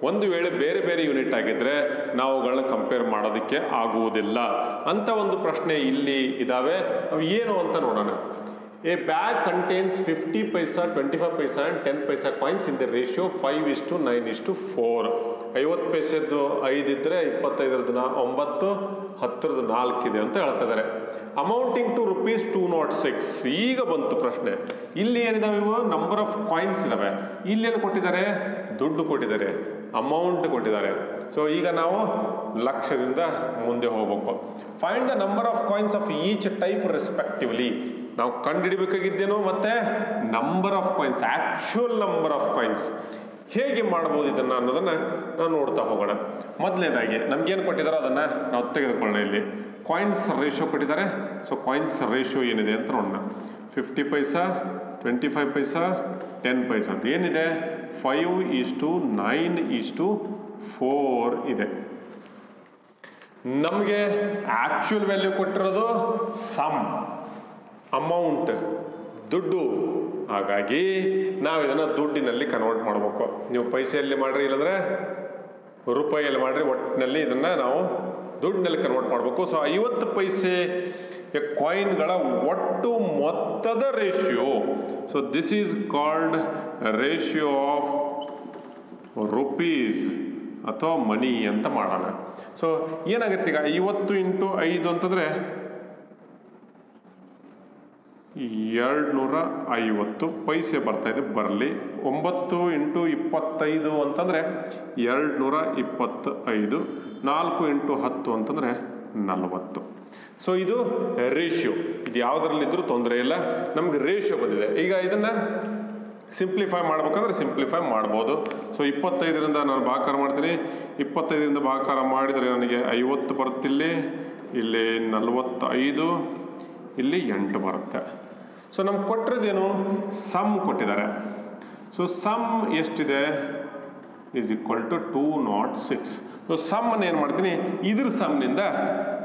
ಒಂದು ವೇಳೆ ಬೇರೆ ಬೇರೆ ಯೂನಿಟ್ ಆಗಿದ್ರೆ ನಾವು ಅವುಗಳನ್ನ ಕಂಪೇರ್ ಮಾಡೋದಕ್ಕೆ ಆಗುವುದಿಲ್ಲ. ಅಂತ ಒಂದು ಪ್ರಶ್ನೆ ಇಲ್ಲಿ ಇದಾವೆ. ಅವು ಏನು ಅಂತ ನೋಡೋಣ. A bag contains fifty paisa twenty five paisa and ten paisa coins in the ratio five is to nine is to four ಐವತ್ತು ಪೈಸೆದ್ದು ಐದಿದ್ದರೆ ಇಪ್ಪತ್ತೈದರದ್ದು ನಾ ಒಂಬತ್ತು, ಹತ್ತರದ್ದು ನಾಲ್ಕಿದೆ ಅಂತ ಹೇಳ್ತಾ ಇದ್ದಾರೆ amounting to rupees two naught six ಈಗ ಬಂತು ಪ್ರಶ್ನೆ. ಇಲ್ಲಿ ಏನಿದಾವೆ ಇವು? ನಂಬರ್ ಆಫ್ ಕಾಯಿನ್ಸ್ ಇದಾವೆ. ಇಲ್ಲೇನು ಕೊಟ್ಟಿದ್ದಾರೆ? ದುಡ್ಡು ಕೊಟ್ಟಿದ್ದಾರೆ. ಅಮೌಂಟ್ ಕೊಟ್ಟಿದ್ದಾರೆ. ಸೊ ಈಗ ನಾವು ಲಕ್ಷದಿಂದ ಮುಂದೆ ಹೋಗ್ಬೇಕು. Find the number of coins of each type respectively ನಾವು ಕಂಡುಹಿಡಬೇಕಾಗಿದ್ದೇನೋ ಮತ್ತೆ number of coins actual number of coins ಹೇಗೆ ಮಾಡ್ಬೋದು ಇದನ್ನು ಅನ್ನೋದನ್ನು ನಾವು ನೋಡ್ತಾ ಹೋಗೋಣ. ಮೊದಲನೇದಾಗಿ ನಮ್ಗೇನು ಕೊಟ್ಟಿದ್ದಾರೆ ಅದನ್ನು ನಾವು ತೆಗೆದುಕೊಳ್ಳೋಣ ಇಲ್ಲಿ. ಕಾಯಿನ್ಸ್ ರೇಷಿಯೋ ಕೊಟ್ಟಿದ್ದಾರೆ. ಸೊ ಕಾಯಿನ್ಸ್ ರೇಷಿಯೋ ಏನಿದೆ ಅಂತ ನೋಡೋಣ. Fifty paisa twenty five paisa ten paisa ಅಂತ. ಏನಿದೆ? Five is to nine is to four ಇದೆ. ನಮಗೆ ಆಕ್ಚುಯಲ್ ವ್ಯಾಲ್ಯೂ ಕೊಟ್ಟಿರೋದು ಸಮ್ ಅಮೌಂಟ್ ದುಡ್ಡು. ಹಾಗಾಗಿ ನಾವು ಇದನ್ನು ದುಡ್ಡಿನಲ್ಲಿ ಕನ್ವರ್ಟ್ ಮಾಡಬೇಕು. ನೀವು ಪೈಸೆಯಲ್ಲಿ ಮಾಡಿರಿ, ಇಲ್ಲಂದ್ರೆ ರೂಪಾಯಿಯಲ್ಲಿ ಮಾಡಿರಿ ಒಟ್ಟಿನಲ್ಲಿ ಇದನ್ನು ನಾವು ದುಡ್ಡಿನಲ್ಲಿ ಕನ್ವರ್ಟ್ ಮಾಡಬೇಕು. ಸೊ ಐವತ್ತು ಪೈಸೆ ಕಾಯಿನ್ಗಳ ಒಟ್ಟು ಮೊತ್ತದ ratio so this is called ratio of rupees ಅಥವಾ ಮನಿ ಅಂತ ಮಾಡೋಣ. ಸೊ ಏನಾಗುತ್ತೆ ಈಗ ಐವತ್ತು ಇಂಟು ಐದು ಅಂತಂದರೆ ಎರಡು ನೂರ ಐವತ್ತು ಪೈಸೆ ಬರ್ತಾ ಇದೆ, ಬರಲಿ. ಒಂಬತ್ತು ಇಂಟು ಇಪ್ಪತ್ತೈದು ಅಂತಂದರೆ ಎರಡು ನೂರ ಇಪ್ಪತ್ತ ಐದು ನಾಲ್ಕು ಇಂಟು ಹತ್ತು ಅಂತಂದರೆ ನಲವತ್ತು. ಸೊ ಇದು ರೇಷಿಯೋ ಇದು ಯಾವುದರಲ್ಲಿದ್ದರೂ ತೊಂದರೆ ಇಲ್ಲ, ನಮ್ಗೆ ರೇಷಿಯೋ ಬಂದಿದೆ. ಈಗ ಇದನ್ನು ಸಿಂಪ್ಲಿಫೈ ಮಾಡ್ಬೇಕಂದ್ರೆ ಸಿಂಪ್ಲಿಫೈ ಮಾಡ್ಬೋದು. ಸೊ ಇಪ್ಪತ್ತೈದರಿಂದ ನಾನು ಭಾಕಾರ ಮಾಡ್ತೀನಿ. ಇಪ್ಪತ್ತೈದರಿಂದ ಭಾಕಾರ ಮಾಡಿದರೆ ನನಗೆ ಐವತ್ತು ಬರುತ್ತಿಲ್ಲಿ, ಇಲ್ಲಿ ನಲವತ್ತೈದು, ಇಲ್ಲಿ ಎಂಟು ಬರುತ್ತೆ. ಸೊ ನಮ್ಗೆ ಕೊಟ್ಟಿರೋದೇನು? ಸಮ್ ಕೊಟ್ಟಿದ್ದಾರೆ. ಸೊ ಸಮ್ ಎಷ್ಟಿದೆ? Is equal to two naught six so ಸಮ್ಮನ್ನು ಏನು ಮಾಡ್ತೀನಿ? ಇದ್ರ ಸಮ್ನಿಂದ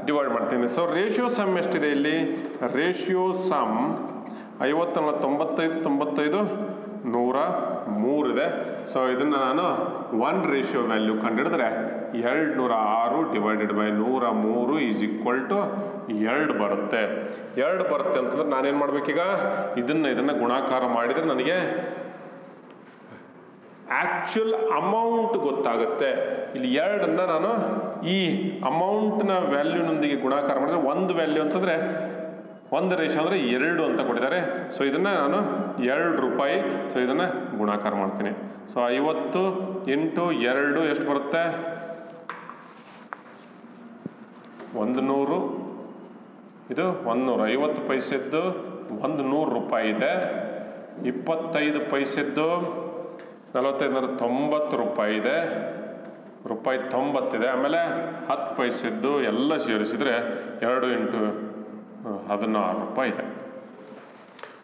ಡಿವೈಡ್ ಮಾಡ್ತೀನಿ. ಸೊ ರೇಷಿಯೋ ಸಮ್ ಎಷ್ಟಿದೆ ಇಲ್ಲಿ? ರೇಷಿಯೋ ಸಮ್ ಐವತ್ತೊಂಬ ತೊಂಬತ್ತೈದು ತೊಂಬತ್ತೈದು ನೂರ ಮೂರಿದೆ ಸೊ ಇದನ್ನು ನಾನು ಒನ್ ರೇಷಿಯೋ ವ್ಯಾಲ್ಯೂ ಕಂಡುಹಿಡಿದ್ರೆ ಎರಡು ನೂರ ಆರು ಡಿವೈಡೆಡ್ ಬೈ ನೂರ ಮೂರು ಈಸ್ ಈಕ್ವಲ್ ಟು ಎರಡು ಬರುತ್ತೆ. ಎರಡು ಬರುತ್ತೆ ಅಂತಂದ್ರೆ ನಾನೇನು ಮಾಡ್ಬೇಕೀಗ? ಇದನ್ನು ಇದನ್ನು ಗುಣಾಕಾರ ಮಾಡಿದರೆ ನನಗೆ ಆ್ಯಕ್ಚುಲ್ ಅಮೌಂಟ್ ಗೊತ್ತಾಗುತ್ತೆ. ಇಲ್ಲಿ ಎರಡನ್ನ ನಾನು ಈ ಅಮೌಂಟ್ನ ವ್ಯಾಲ್ಯೂನೊಂದಿಗೆ ಗುಣಾಕಾರ ಮಾಡಿದ್ರೆ ಒಂದು ವ್ಯಾಲ್ಯೂ ಅಂತಂದರೆ ಒಂದು ರೇಷ ಅಂದರೆ ಎರಡು ಅಂತ ಕೊಟ್ಟಿದ್ದಾರೆ. ಸೊ ಇದನ್ನು ನಾನು ಎರಡು ರೂಪಾಯಿ ಸೊ ಇದನ್ನು ಗುಣಾಕಾರ ಮಾಡ್ತೀನಿ. ಸೊ ಐವತ್ತು ಇಂಟು ಎರಡು ಎಷ್ಟು ಬರುತ್ತೆ? ಒಂದು ನೂರು ಇದು ಒಂದು ನೂರು ಐವತ್ತು ಪೈಸೆದ್ದು ಒಂದು ನೂರು ರೂಪಾಯಿ ಇದೆ. ಇಪ್ಪತ್ತೈದು ಪೈಸೆದ್ದು ನಲವತ್ತೈದು ತೊಂಬತ್ತು ರೂಪಾಯಿ ಇದೆ. ರೂಪಾಯಿ ತೊಂಬತ್ತಿದೆ ಆಮೇಲೆ ಹತ್ತು ಪೈಸೆದ್ದು ಎಲ್ಲ ಸೇರಿಸಿದರೆ ಎರಡು ಇಂಟು ಹದಿನಾರು ರೂಪಾಯಿ ಇದೆ.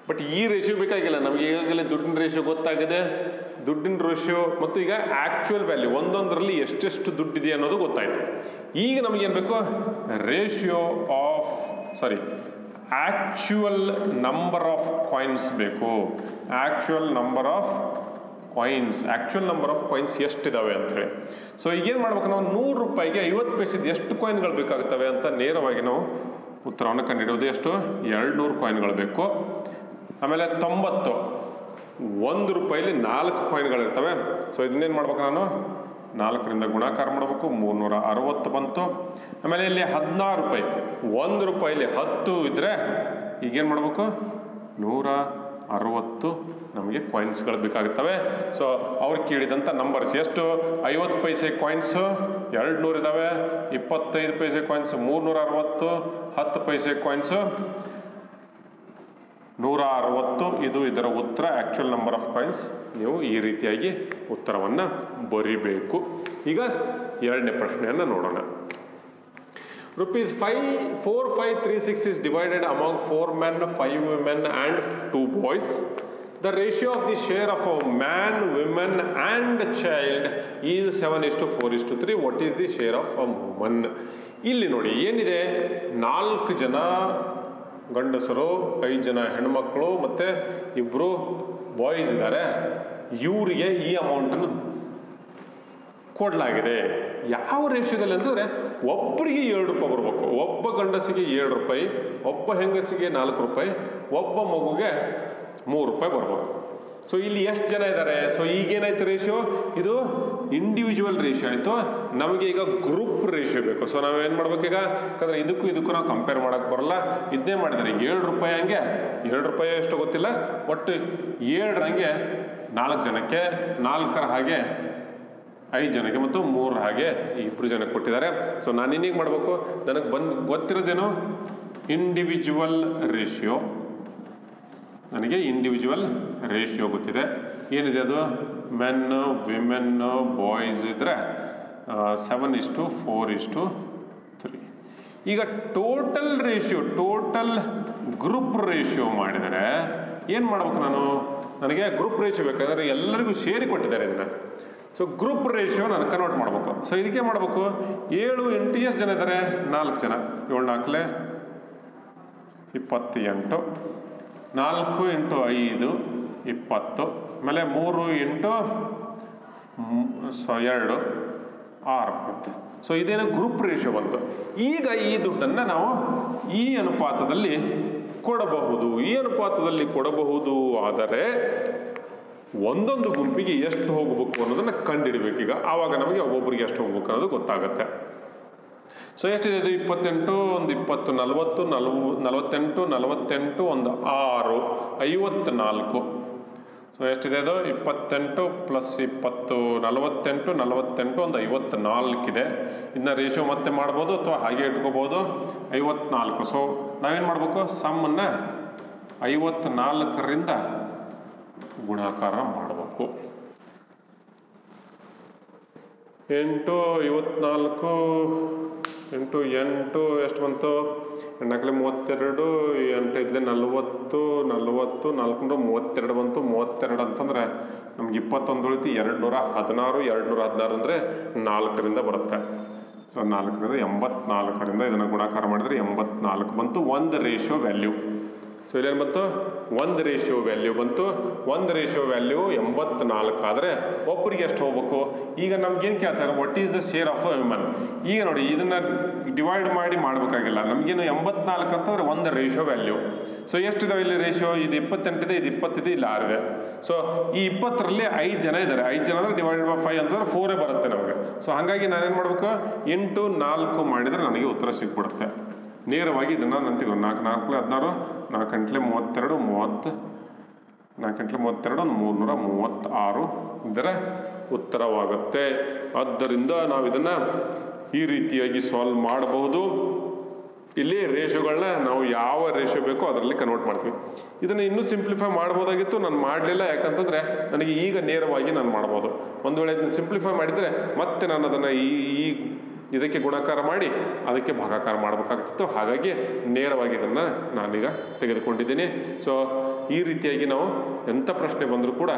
ಬಟ್ ಈ ರೇಷಿಯೋ ಬೇಕಾಗಿಲ್ಲ. ನಮಗೆ ಈಗಾಗಲೇ ದುಡ್ಡಿನ ರೇಷಿಯೋ ಗೊತ್ತಾಗಿದೆ. ದುಡ್ಡಿನ ರೇಷಿಯೋ ಮತ್ತು ಈಗ ಆ್ಯಕ್ಚುಯಲ್ ವ್ಯಾಲ್ಯೂ ಒಂದೊಂದರಲ್ಲಿ ಎಷ್ಟೆಷ್ಟು ದುಡ್ಡಿದೆ ಅನ್ನೋದು ಗೊತ್ತಾಯಿತು. ಈಗ ನಮಗೇನು ಬೇಕು? Ratio of sorry actual number of coins ಬೇಕು. Actual number of coins actual number of coins ಎಷ್ಟಿದಾವೆ ಅಂತೇಳಿ ಸೊ ಈಗೇನು ಮಾಡ್ಬೇಕು ನಾವು? ನೂರು ರೂಪಾಯಿಗೆ ಐವತ್ತು ಪೈಸಿದ ಎಷ್ಟು ಕಾಯಿನ್ಗಳು ಬೇಕಾಗುತ್ತವೆ ಅಂತ ನೇರವಾಗಿ ನಾವು ಉತ್ತರವನ್ನು ಕಂಡುಹಿಡಿಯೋದು ಎಷ್ಟು? ಎರಡು ನೂರು ಕಾಯಿನ್ಗಳು ಬೇಕು. ಆಮೇಲೆ ತೊಂಬತ್ತು. ಒಂದು ರೂಪಾಯಿಲಿ ನಾಲ್ಕು ಕಾಯಿನ್ಗಳಿರ್ತವೆ ಸೊ ಇದನ್ನೇನು ಮಾಡ್ಬೇಕು ನಾನು? ನಾಲ್ಕರಿಂದ ಗುಣಾಕಾರ ಮಾಡಬೇಕು ಮೂರ್ನೂರ ಅರವತ್ತು ಬಂತು. ಆಮೇಲೆ ಇಲ್ಲಿ ಹದಿನಾರು ರೂಪಾಯಿ. ಒಂದು ರೂಪಾಯಲ್ಲಿ ಹತ್ತು ಇದ್ದರೆ ಈಗೇನು ಮಾಡಬೇಕು? ನೂರ ಅರವತ್ತು ನಮಗೆ ಕಾಯಿನ್ಸ್ಗಳು ಬೇಕಾಗುತ್ತವೆ ಸೊ ಅವ್ರು ಕೇಳಿದಂಥ ನಂಬರ್ಸ್ ಎಷ್ಟು? ಐವತ್ತು ಪೈಸೆ ಕಾಯಿನ್ಸು ಎರಡು ನೂರು ಇದ್ದಾವೆ ಇಪ್ಪತ್ತೈದು ಪೈಸೆ ಕಾಯಿನ್ಸ್ ಮೂರ್ನೂರ ಅರವತ್ತು ಹತ್ತು ಪೈಸೆ ಕಾಯಿನ್ಸು ನೂರ ಅರವತ್ತು ಇದು ಇದರ ಉತ್ತರ. ಆ್ಯಕ್ಚುಯಲ್ ನಂಬರ್ ಆಫ್ ಕಾಯಿನ್ಸ್ ನೀವು ಈ ರೀತಿಯಾಗಿ ಉತ್ತರವನ್ನು ಬರಿಬೇಕು. ಈಗ ಎರಡನೇ ಪ್ರಶ್ನೆಯನ್ನು ನೋಡೋಣ. Rupees five four five three six is divided among four men five women and two boys the ratio of the share of a man women and child is seven is to four is to three what is the share of a woman ಇಲ್ಲಿ ನೋಡಿ ಏನಿದೆ? ನಾಲ್ಕು ಜನ ಗಂಡಸರು, ಐದು ಜನ ಹೆಣ್ಮಕ್ಳು ಮತ್ತು ಇಬ್ಬರು ಬಾಯ್ಸ್ ಇದ್ದಾರೆ. ಇವರಿಗೆ ಈ ಅಮೌಂಟನ್ನು ಕೊಡಲಾಗಿದೆ. ಯಾವ ರೇಷಿಯೋದಲ್ಲಿ ಅಂತಂದರೆ ಒಬ್ಬರಿಗೆ ಏಳು ರೂಪಾಯಿ ಬರಬೇಕು. ಒಬ್ಬ ಗಂಡಸಿಗೆ ಏಳು ರೂಪಾಯಿ, ಒಬ್ಬ ಹೆಂಗಸಿಗೆ ನಾಲ್ಕು ರೂಪಾಯಿ, ಒಬ್ಬ ಮಗುಗೆ ಮೂರು ರೂಪಾಯಿ ಬರಬೇಕು. ಸೊ ಇಲ್ಲಿ ಎಷ್ಟು ಜನ ಇದ್ದಾರೆ? ಸೊ ಈಗೇನಾಯ್ತು ರೇಷಿಯೋ ಇದು ಇಂಡಿವಿಜುವಲ್ ರೇಷಿಯೋ ಆಯಿತು. ನಮಗೆ ಈಗ ಗ್ರೂಪ್ ರೇಷಿಯೋ ಬೇಕು. ಸೊ ನಾವೇನು ಈಗ? ಯಾಕಂದರೆ ಇದಕ್ಕೂ ಇದಕ್ಕೂ ನಾವು ಕಂಪೇರ್ ಮಾಡೋಕ್ಕೆ ಬರಲ್ಲ. ಇದನ್ನೇ ಮಾಡಿದರೆ ಏಳು ರೂಪಾಯಿ ಹಂಗೆ, ಏಳು ರೂಪಾಯಿ ಎಷ್ಟು ಗೊತ್ತಿಲ್ಲ. ಒಟ್ಟು ಏಳರಂಗೆ ನಾಲ್ಕು ಜನಕ್ಕೆ, ನಾಲ್ಕರ ಹಾಗೆ ಐದು ಜನಕ್ಕೆ ಮತ್ತು ಮೂರು ಹಾಗೆ ಇಬ್ಬರು ಜನಕ್ಕೆ ಕೊಟ್ಟಿದ್ದಾರೆ. ಸೊ ನಾನು ಇನ್ನೀಗ ಮಾಡಬೇಕು. ನನಗೆ ಬಂದು ಗೊತ್ತಿರೋದೇನು? ಇಂಡಿವಿಜುವಲ್ ರೇಷಿಯೋ ನನಗೆ ಇಂಡಿವಿಜುವಲ್ ರೇಷಿಯೋ ಗೊತ್ತಿದೆ. ಏನಿದೆ ಅದು? ಮೆನ್ ವಿಮೆನ್ ಬಾಯ್ಸ್ ಇದ್ದರೆ ಸೆವೆನ್ ಇಷ್ಟು ಫೋರ್ ಇಷ್ಟು ತ್ರೀ ಈಗ total ratio total group ratio ಮಾಡಿದರೆ ಏನು ಮಾಡ್ಬೇಕು ನಾನು? ನನಗೆ ಗ್ರೂಪ್ ರೇಷಿಯೋ ಬೇಕಾದರೆ ಎಲ್ಲರಿಗೂ ಸೇರಿ ಕೊಟ್ಟಿದ್ದಾರೆ ಇದನ್ನು. ಸೊ ಗ್ರೂಪ್ ರೇಷಿಯೋ ನಾನು ಕನ್ವರ್ಟ್ ಮಾಡಬೇಕು. ಸೊ ಇದಕ್ಕೆ ಮಾಡಬೇಕು? ಏಳು ಎಂಟು ಎಷ್ಟು ಜನ ಇದ್ದಾರೆ, ನಾಲ್ಕು ಜನ. ಏಳು ನಾಲ್ಕಲೆ ಇಪ್ಪತ್ತೆಂಟು, ನಾಲ್ಕು ಎಂಟು ಐದು, ಇಪ್ಪತ್ತು. ಆಮೇಲೆ ಮೂರು ಇಂಟು ಸೊ ಎರಡು ಆರು ಬಂತು ಸೊ ಇದೇನು ಗ್ರೂಪ್ ರೇಷಿಯೋ ಬಂತು. ಈಗ ಈ ದುಡ್ಡನ್ನು ನಾವು ಈ ಅನುಪಾತದಲ್ಲಿ ಕೊಡಬಹುದು. ಈ ಅನುಪಾತದಲ್ಲಿ ಕೊಡಬಹುದು ಆದರೆ ಒಂದೊಂದು ಗುಂಪಿಗೆ ಎಷ್ಟು ಹೋಗಬೇಕು ಅನ್ನೋದನ್ನು ಕಂಡುಹಿಡಬೇಕು ಈಗ ಆವಾಗ ನಮಗೆ ಒಬ್ಬೊಬ್ಬರಿಗೆ ಎಷ್ಟು ಹೋಗ್ಬೇಕು ಅನ್ನೋದು ಗೊತ್ತಾಗುತ್ತೆ. ಸೊ ಎಷ್ಟಿದೆ ಇದು? ಇಪ್ಪತ್ತೆಂಟು, ಒಂದು ಇಪ್ಪತ್ತು, ನಲವತ್ತು, ನಲ್ವ, ನಲವತ್ತೆಂಟು ನಲವತ್ತೆಂಟು, ಒಂದು ಆರು, ಐವತ್ನಾಲ್ಕು. ಸೊ ಎಷ್ಟಿದೆ ಅದು? ಇಪ್ಪತ್ತೆಂಟು ಪ್ಲಸ್ ಇಪ್ಪತ್ತು, ನಲವತ್ತೆಂಟು ನಲವತ್ತೆಂಟು ಒಂದು ಐವತ್ನಾಲ್ಕಿದೆ. ಇದನ್ನ ರೇಷಿಯೋ ಮತ್ತೆ ಮಾಡ್ಬೋದು ಅಥವಾ ಹಾಗೆ ಇಟ್ಕೋಬೋದು? ಐವತ್ನಾಲ್ಕು. ಸೊ ನಾವೇನು ಮಾಡಬೇಕು? ಸಮ್ಮನ್ನು ಐವತ್ನಾಲ್ಕರಿಂದ ಗುಣಾಕಾರ ಮಾಡಬೇಕು. ಎಂಟು, ಐವತ್ನಾಲ್ಕು ಎಂಟು ಎಂಟು, ಎಷ್ಟು ಬಂತು? ಎಂಟಕ್ಕಲೆ ಮೂವತ್ತೆರಡು, ಎಂಟು ಇದ್ಲೆ ನಲ್ವತ್ತು ನಲ್ವತ್ತು, ನಾಲ್ಕುನೂರ, ಮೂವತ್ತೆರಡು ಬಂತು. ಮೂವತ್ತೆರಡು ಅಂತಂದ್ರೆ ನಮ್ಗೆ ಇಪ್ಪತ್ತೊಂದು ಉಳಿತು ಎರಡು ನೂರ ಹದಿನಾರು ಎರಡು ನೂರ ಹದಿನಾರು ಅಂದರೆ ನಾಲ್ಕರಿಂದ ಬರುತ್ತೆ. ಸೊ ನಾಲ್ಕರಿಂದ ಎಂಬತ್ನಾಲ್ಕರಿಂದ ಇದನ್ನು ಗುಣಾಕಾರ ಮಾಡಿದರೆ ಎಂಬತ್ನಾಲ್ಕು ಬಂತು. ಒಂದು ರೇಷಿಯೋ ವ್ಯಾಲ್ಯೂ ಸೊ ಇಲ್ಲೇನು ಬಂತು? ಒಂದು ರೇಷಿಯೋ ವ್ಯಾಲ್ಯೂ ಬಂತು. ಒಂದು ರೇಷಿಯೋ ವ್ಯಾಲ್ಯೂ ಎಂಬತ್ನಾಲ್ಕು ಆದರೆ ಒಬ್ಬರಿಗೆ ಎಷ್ಟು ಹೋಗ್ಬೇಕು? ಈಗ ನಮ್ಗೇನು ಕೇಳ್ತಾರೆ? What is the share of women ಈಗ ನೋಡಿ, ಇದನ್ನು ಡಿವೈಡ್ ಮಾಡಿ ಮಾಡಬೇಕಾಗಿಲ್ಲ. ನಮಗೇನು ಎಂಬತ್ನಾಲ್ಕು ಅಂತಂದ್ರೆ ಒಂದು ರೇಷಿಯೋ ವ್ಯಾಲ್ಯೂ ಸೊ ಎಷ್ಟಿದಾವೆ ಇಲ್ಲಿ ರೇಷಿಯೋ ಇದು ಇಪ್ಪತ್ತೆಂಟಿದೆ, ಇದು ಇಪ್ಪತ್ತಿದೆ, ಇಲ್ಲಿ ಆರಿದೆ. ಸೊ ಈ ಇಪ್ಪತ್ತರಲ್ಲಿ ಐದು ಜನ ಇದ್ದಾರೆ. ಐದು ಜನ ಅಂದರೆ ಡಿವೈಡ್ ಬೈ ಫೈವ್ ಅಂತಂದ್ರೆ ಫೋರೇ ಬರುತ್ತೆ ನಮಗೆ. ಸೊ ಹಾಗಾಗಿ ನಾನೇನು ಮಾಡಬೇಕು? ಎಂಟು ನಾಲ್ಕು ಮಾಡಿದರೆ ನನಗೆ ಉತ್ತರ ಸಿಕ್ಬಿಡುತ್ತೆ ನೇರವಾಗಿ ಇದನ್ನು ನಾನು ತೆಗೆದು ನಾಲ್ಕು ನಾಲ್ಕು ಹದಿನಾರು ನಾಲ್ಕು ಗಂಟಲೆ ಮೂವತ್ತೆರಡು, ಮೂವತ್ತು ನಾಲ್ಕು ಗಂಟಲೆ ಮೂವತ್ತೆರಡು ಒಂದು ಮೂರ್ನೂರ ಮೂವತ್ತಾರು ಇದರ ಉತ್ತರವಾಗುತ್ತೆ. ಆದ್ದರಿಂದ ನಾವು ಇದನ್ನು ಈ ರೀತಿಯಾಗಿ ಸಾಲ್ವ್ ಮಾಡಬಹುದು. ಇಲ್ಲಿ ರೇಷೋಗಳನ್ನ ನಾವು ಯಾವ ರೇಷೋ ಬೇಕೋ ಅದರಲ್ಲಿ ಕನ್ವರ್ಟ್ ಮಾಡ್ತೀವಿ. ಇದನ್ನು ಇನ್ನೂ ಸಿಂಪ್ಲಿಫೈ ಮಾಡ್ಬೋದಾಗಿತ್ತು ನಾನು ಮಾಡಲಿಲ್ಲ. ಯಾಕಂತಂದರೆ ನನಗೆ ಈಗ ನೇರವಾಗಿ ನಾನು ಮಾಡ್ಬೋದು. ಒಂದು ವೇಳೆ ಇದನ್ನು ಸಿಂಪ್ಲಿಫೈ ಮಾಡಿದರೆ ಮತ್ತೆ ನಾನು ಅದನ್ನು ಈ ಈ ಇದಕ್ಕೆ ಗುಣಾಕಾರ ಮಾಡಿ ಅದಕ್ಕೆ ಭಾಗಾಕಾರ ಮಾಡಬೇಕಾಗ್ತಿತ್ತು. ಹಾಗಾಗಿ ನೇರವಾಗಿ ಇದನ್ನು ನಾನೀಗ ತೆಗೆದುಕೊಂಡಿದ್ದೀನಿ. ಸೊ ಈ ರೀತಿಯಾಗಿ ನಾವು ಎಂಥ ಪ್ರಶ್ನೆ ಬಂದರೂ ಕೂಡ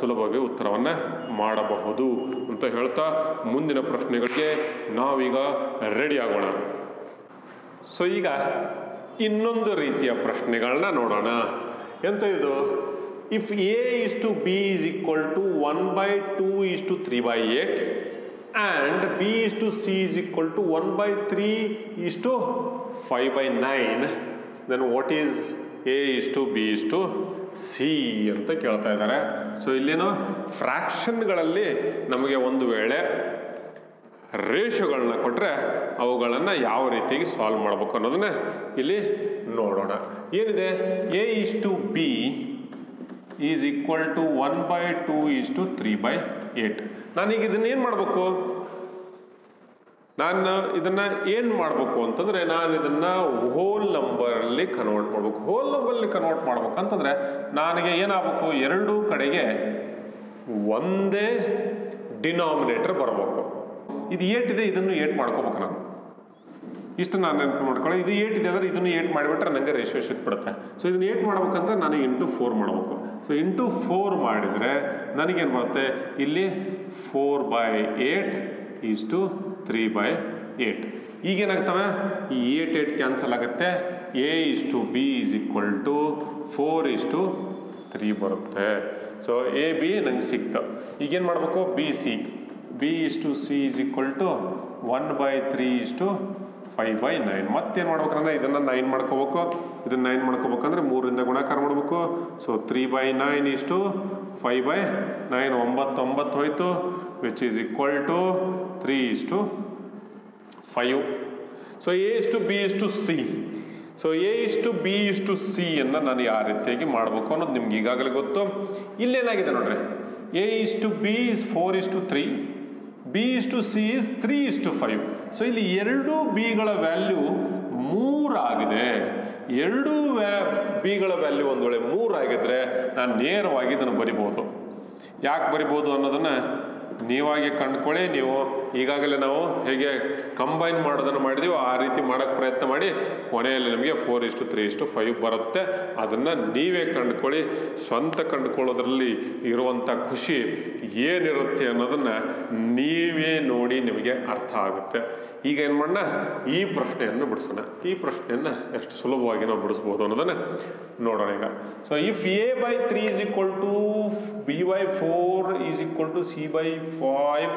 ಸುಲಭವಾಗಿ ಉತ್ತರವನ್ನು ಮಾಡಬಹುದು ಅಂತ ಹೇಳ್ತಾ ಮುಂದಿನ ಪ್ರಶ್ನೆಗಳಿಗೆ ನಾವೀಗ ರೆಡಿ ಆಗೋಣ. ಸೊ ಈಗ ಇನ್ನೊಂದು ರೀತಿಯ ಪ್ರಶ್ನೆಗಳನ್ನ ನೋಡೋಣ. ಎಂತ ಇದು? If A is to B is equal to one by two is to three by eight and B is to C is equal to one by three is to five by nine then what is A is to B is to C ಅಂತ ಕೇಳ್ತಾ ಇದ್ದಾರೆ. So ಇಲ್ಲೇನೋ ಫ್ರ್ಯಾಕ್ಷನ್ಗಳಲ್ಲಿ ನಮಗೆ ಒಂದು ವೇಳೆ ರೇಷಿಯೋಗಳನ್ನ ಕೊಟ್ಟರೆ ಅವುಗಳನ್ನು ಯಾವ ರೀತಿಯಾಗಿ ಸಾಲ್ವ್ ಮಾಡಬೇಕು ಅನ್ನೋದನ್ನ ಇಲ್ಲಿ ನೋಡೋಣ. ಏನಿದೆ? A is to B is equal to one by two is to three by eight. ನಾನೀಗ ಇದನ್ನ ಏನು ಮಾಡಬೇಕು? ನಾನು ಇದನ್ನ ಏನು ಮಾಡಬೇಕು ಅಂತಂದ್ರೆ ನಾನು ಇದನ್ನ ಹೋಲ್ ನಂಬರಲ್ಲಿ ಕನ್ವರ್ಟ್ ಮಾಡಬೇಕು. ಹೋಲ್ ನಂಬರಲ್ಲಿ ಕನ್ವರ್ಟ್ ಮಾಡ್ಬೇಕು ಅಂತಂದ್ರೆ ನನಗೆ ಏನಾಗಬೇಕು? ಎರಡೂ ಕಡೆಗೆ ಒಂದೇ ಡಿನಾಮಿನೇಟರ್ ಬರಬೇಕು. ಇದು ಏಟಿದೆ ಇದನ್ನು ಏಟ್ ಮಾಡ್ಕೋಬೇಕು ನಾನು. ಇಷ್ಟು ನಾನು ನೆನಪು ಮಾಡ್ಕೊಳ್ಳಿ. ಇದು ಏಟ್ ಇದೆ ಅಂದರೆ ಇದನ್ನು ಏಟ್ ಮಾಡಿಬಿಟ್ರೆ ನನಗೆ ರೇಷಿಯೋ ಸಿಕ್ಬಿಡುತ್ತೆ ಸೊ ಇದನ್ನ ಏಟ್ ಮಾಡ್ಬೇಕಂತ ನಾನು ಇಂಟು ಫೋರ್ ಮಾಡಬೇಕು. ಸೊ ಇಂಟು ಫೋರ್ ಮಾಡಿದರೆ ನನಗೇನು ಬರುತ್ತೆ? ಇಲ್ಲಿ four by eight is to three by eight ಈಗೇನಾಗ್ತವೆ? ಈ ಏಟ್ ಏಟ್ ಕ್ಯಾನ್ಸಲ್ ಆಗುತ್ತೆ. A is to B is equal to four is to three ಬರುತ್ತೆ. ಸೊ ಎ ಬಿ ನಂಗೆ ಸಿಕ್ತು. ಈಗೇನು ಮಾಡಬೇಕು? B C B is to C is equal to one by three is to five by nine ಮತ್ತೇನು ಮಾಡ್ಬೇಕಂದ್ರೆ ಇದನ್ನು nine ಮಾಡ್ಕೋಬೇಕು ಇದನ್ನು ನೈನ್ ಮಾಡ್ಕೋಬೇಕಂದ್ರೆ ಮೂರಿಂದ ಗುಣಾಕಾರ ಮಾಡಬೇಕು ಸೊ ತ್ರೀ ಬೈ ನೈನ್ ಇಷ್ಟು ಫೈವ್ ಬೈ ನೈನ್ ಒಂಬತ್ತು ಒಂಬತ್ತು ಹೋಯ್ತು which is equal to three ಇಷ್ಟು ಫೈವ್ ಸೊ ಎ ಇಷ್ಟು ಬಿ ಇಷ್ಟು ಸಿ ಸೊ ಎ ಇಷ್ಟು ಬಿ ಇಷ್ಟು ಸಿ ಅನ್ನು ನಾನು ಯಾವ ರೀತಿಯಾಗಿ ಮಾಡಬೇಕು ಅನ್ನೋದು ನಿಮ್ಗೆ ಈಗಾಗಲೇ ಗೊತ್ತು ಇಲ್ಲೇನಾಗಿದೆ ನೋಡ್ರಿ ಎ ಇಷ್ಟು ಬಿ ಇಸ್ ಫೋರ್ ಇಷ್ಟು ತ್ರೀ ಬಿ ಇಷ್ಟು ಸಿ ಇಸ್ ತ್ರೀ ಇಷ್ಟು ಫೈವ್ ಸೊ ಇಲ್ಲಿ ಎರಡೂ ಬಿಗಳ ವ್ಯಾಲ್ಯೂ ಮೂರಾಗಿದೆ ಎರಡೂ ವ್ಯಾ, ಬಿಗಳ ವ್ಯಾಲ್ಯೂ ಒಂದು ವೇಳೆ ಮೂರಾಗಿದ್ರೆ ನಾನು ನೇರವಾಗಿ ಇದನ್ನು ಬರಿಬೋದು. ಯಾಕೆ ಬರಿಬೋದು ಅನ್ನೋದನ್ನು ನೀವಾಗಿ ಕಂಡ್ಕೊಳ್ಳಿ, ನೀವು ಈಗಾಗಲೇ ನಾವು ಹೇಗೆ ಕಂಬೈನ್ ಮಾಡೋದನ್ನು ಮಾಡಿದೀವೋ ಆ ರೀತಿ ಮಾಡೋಕ್ಕೆ ಪ್ರಯತ್ನ ಮಾಡಿ, ಕೊನೆಯಲ್ಲಿ ನಮಗೆ ಫೋರ್ ಇಷ್ಟು ತ್ರೀ ಇಷ್ಟು ಫೈವ್ ಬರುತ್ತೆ. ಅದನ್ನು ನೀವೇ ಕಂಡುಕೊಳ್ಳಿ, ಸ್ವಂತ ಕಂಡುಕೊಳ್ಳೋದ್ರಲ್ಲಿ ಇರುವಂಥ ಖುಷಿ ಏನಿರುತ್ತೆ ಅನ್ನೋದನ್ನು ನೀವೇ ನೋಡಿ ನಿಮಗೆ ಅರ್ಥ ಆಗುತ್ತೆ. ಈಗ ಏನು ಮಾಡೋಣ ಈ ಪ್ರಶ್ನೆಯನ್ನು ಬಿಡಿಸೋಣ. ಈ ಪ್ರಶ್ನೆಯನ್ನು ಎಷ್ಟು ಸುಲಭವಾಗಿ ನಾವು ಬಿಡಿಸ್ಬೋದು ಅನ್ನೋದನ್ನು ನೋಡೋಣ ಈಗ. So if A by three is equal to B by four is equal to C by five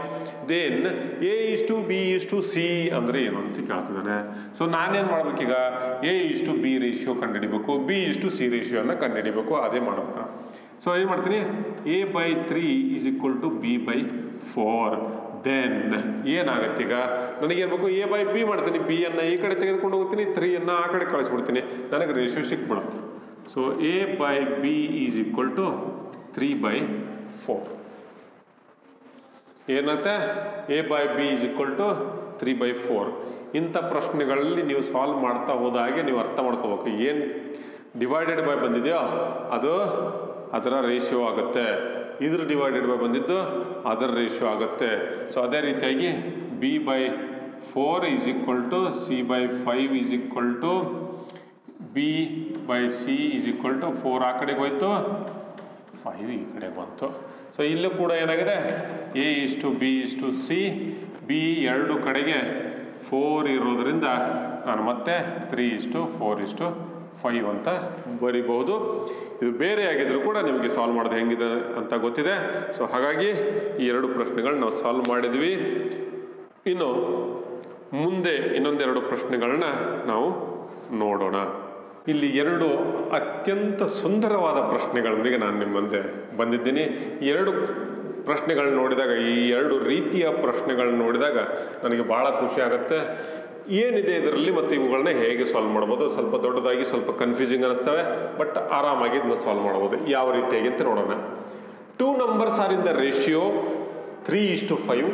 then A is to B is to C ಅಂದರೆ ಏನು ಅಂತ ಕೇಳ್ತಿದ್ದಾನೆ. ಸೊ ನಾನೇನು ಮಾಡ್ಬೇಕೀಗ? A is to B ratio ಕಂಡುಹಿಡಿಬೇಕು. B is to C ರೇಷಿಯೋನ ಕಂಡುಹಿಡಿಬೇಕು. ಅದೇ ಮಾಡೋಣ ಸೊ ಏನು ಮಾಡ್ತೀನಿ? A by three is equal to B by four then ಏನಾಗುತ್ತೆ ಈಗ? ನನಗೇನ್ಬೇಕು ಎ ಬೈ ಬಿ ಮಾಡ್ತೀನಿ. ಬಿ ಅನ್ನು ಈ ಕಡೆ ತೆಗೆದುಕೊಂಡು ಹೋಗ್ತೀನಿ ತ್ರೀಯನ್ನು ಆ ಕಡೆ ಕಳಿಸ್ಬಿಡ್ತೀನಿ. ನನಗೆ ರೇಷಿಯೋ ಸಿಕ್ಬಿಡುತ್ತೆ. So A by B is equal to three by four ಏನತ್ತೆ? A by B is equal to three by four ಇಂಥ ಪ್ರಶ್ನೆಗಳಲ್ಲಿ ನೀವು ಸಾಲ್ವ್ ಮಾಡ್ತಾ ಹೋದಾಗೆ ನೀವು ಅರ್ಥ ಮಾಡ್ಕೋಬೇಕು. ಏನು ಡಿವೈಡೆಡ್ ಬೈ ಬಂದಿದೆಯೋ ಅದು ಅದರ ರೇಷಿಯೋ ಆಗುತ್ತೆ. ಇದ್ರ ಡಿವೈಡೆಡ್ ಬೈ ಬಂದಿದ್ದು ಅದರ ರೇಷಿಯೋ ಆಗುತ್ತೆ. ಸೊ ಅದೇ ರೀತಿಯಾಗಿ B by four is equal to C by five is equal to B by C is equal to four ಆ ಕಡೆಗೆ ಹೋಯ್ತು. ಫೈವ್ ಈ ಕಡೆ ಬಂತು. ಸೊ ಇಲ್ಲೂ ಕೂಡ ಏನಾಗಿದೆ? A is to B is to C B ಎರಡು ಕಡೆಗೆ ಫೋರ್ ಇರೋದ್ರಿಂದ ನಾನು ಮತ್ತೆ ತ್ರೀ ಇಷ್ಟು ಫೋರ್ ಇಷ್ಟು ಫೈವ್ ಅಂತ ಬರಿಬಹುದು. ಇದು ಬೇರೆ ಆಗಿದ್ರು ಕೂಡ ನಿಮಗೆ ಸಾಲ್ವ್ ಮಾಡೋದು ಹೆಂಗಿದೆ ಅಂತ ಗೊತ್ತಿದೆ. ಸೊ ಹಾಗಾಗಿ ಈ ಎರಡು ಪ್ರಶ್ನೆಗಳನ್ನ ನಾವು ಸಾಲ್ವ್ ಮಾಡಿದ್ವಿ. ಇನ್ನು ಮುಂದೆ ಇನ್ನೊಂದೆರಡು ಪ್ರಶ್ನೆಗಳನ್ನ ನಾವು ನೋಡೋಣ. ಇಲ್ಲಿ ಎರಡು ಅತ್ಯಂತ ಸುಂದರವಾದ ಪ್ರಶ್ನೆಗಳೊಂದಿಗೆ ನಾನು ನಿಮ್ಮ ಮುಂದೆ ಬಂದಿದ್ದೀನಿ. ಎರಡು ಪ್ರಶ್ನೆಗಳನ್ನ ನೋಡಿದಾಗ, ಈ ಎರಡು ರೀತಿಯ ಪ್ರಶ್ನೆಗಳನ್ನ ನೋಡಿದಾಗ ನನಗೆ ಭಾಳ ಖುಷಿ ಆಗುತ್ತೆ. ಏನಿದೆ ಇದರಲ್ಲಿ ಮತ್ತು ಇವುಗಳನ್ನ ಹೇಗೆ ಸಾಲ್ವ್ ಮಾಡ್ಬೋದು? ಸ್ವಲ್ಪ ದೊಡ್ಡದಾಗಿ ಸ್ವಲ್ಪ ಕನ್ಫ್ಯೂಸಿಂಗ್ ಅನ್ನಿಸ್ತವೆ ಬಟ್ ಆರಾಮಾಗಿ ಇದನ್ನ ಸಾಲ್ವ್ ಮಾಡ್ಬೋದು. ಯಾವ ರೀತಿಯಾಗಿ ಅಂತ ನೋಡೋಣ. Two numbers are in the ratio three is to five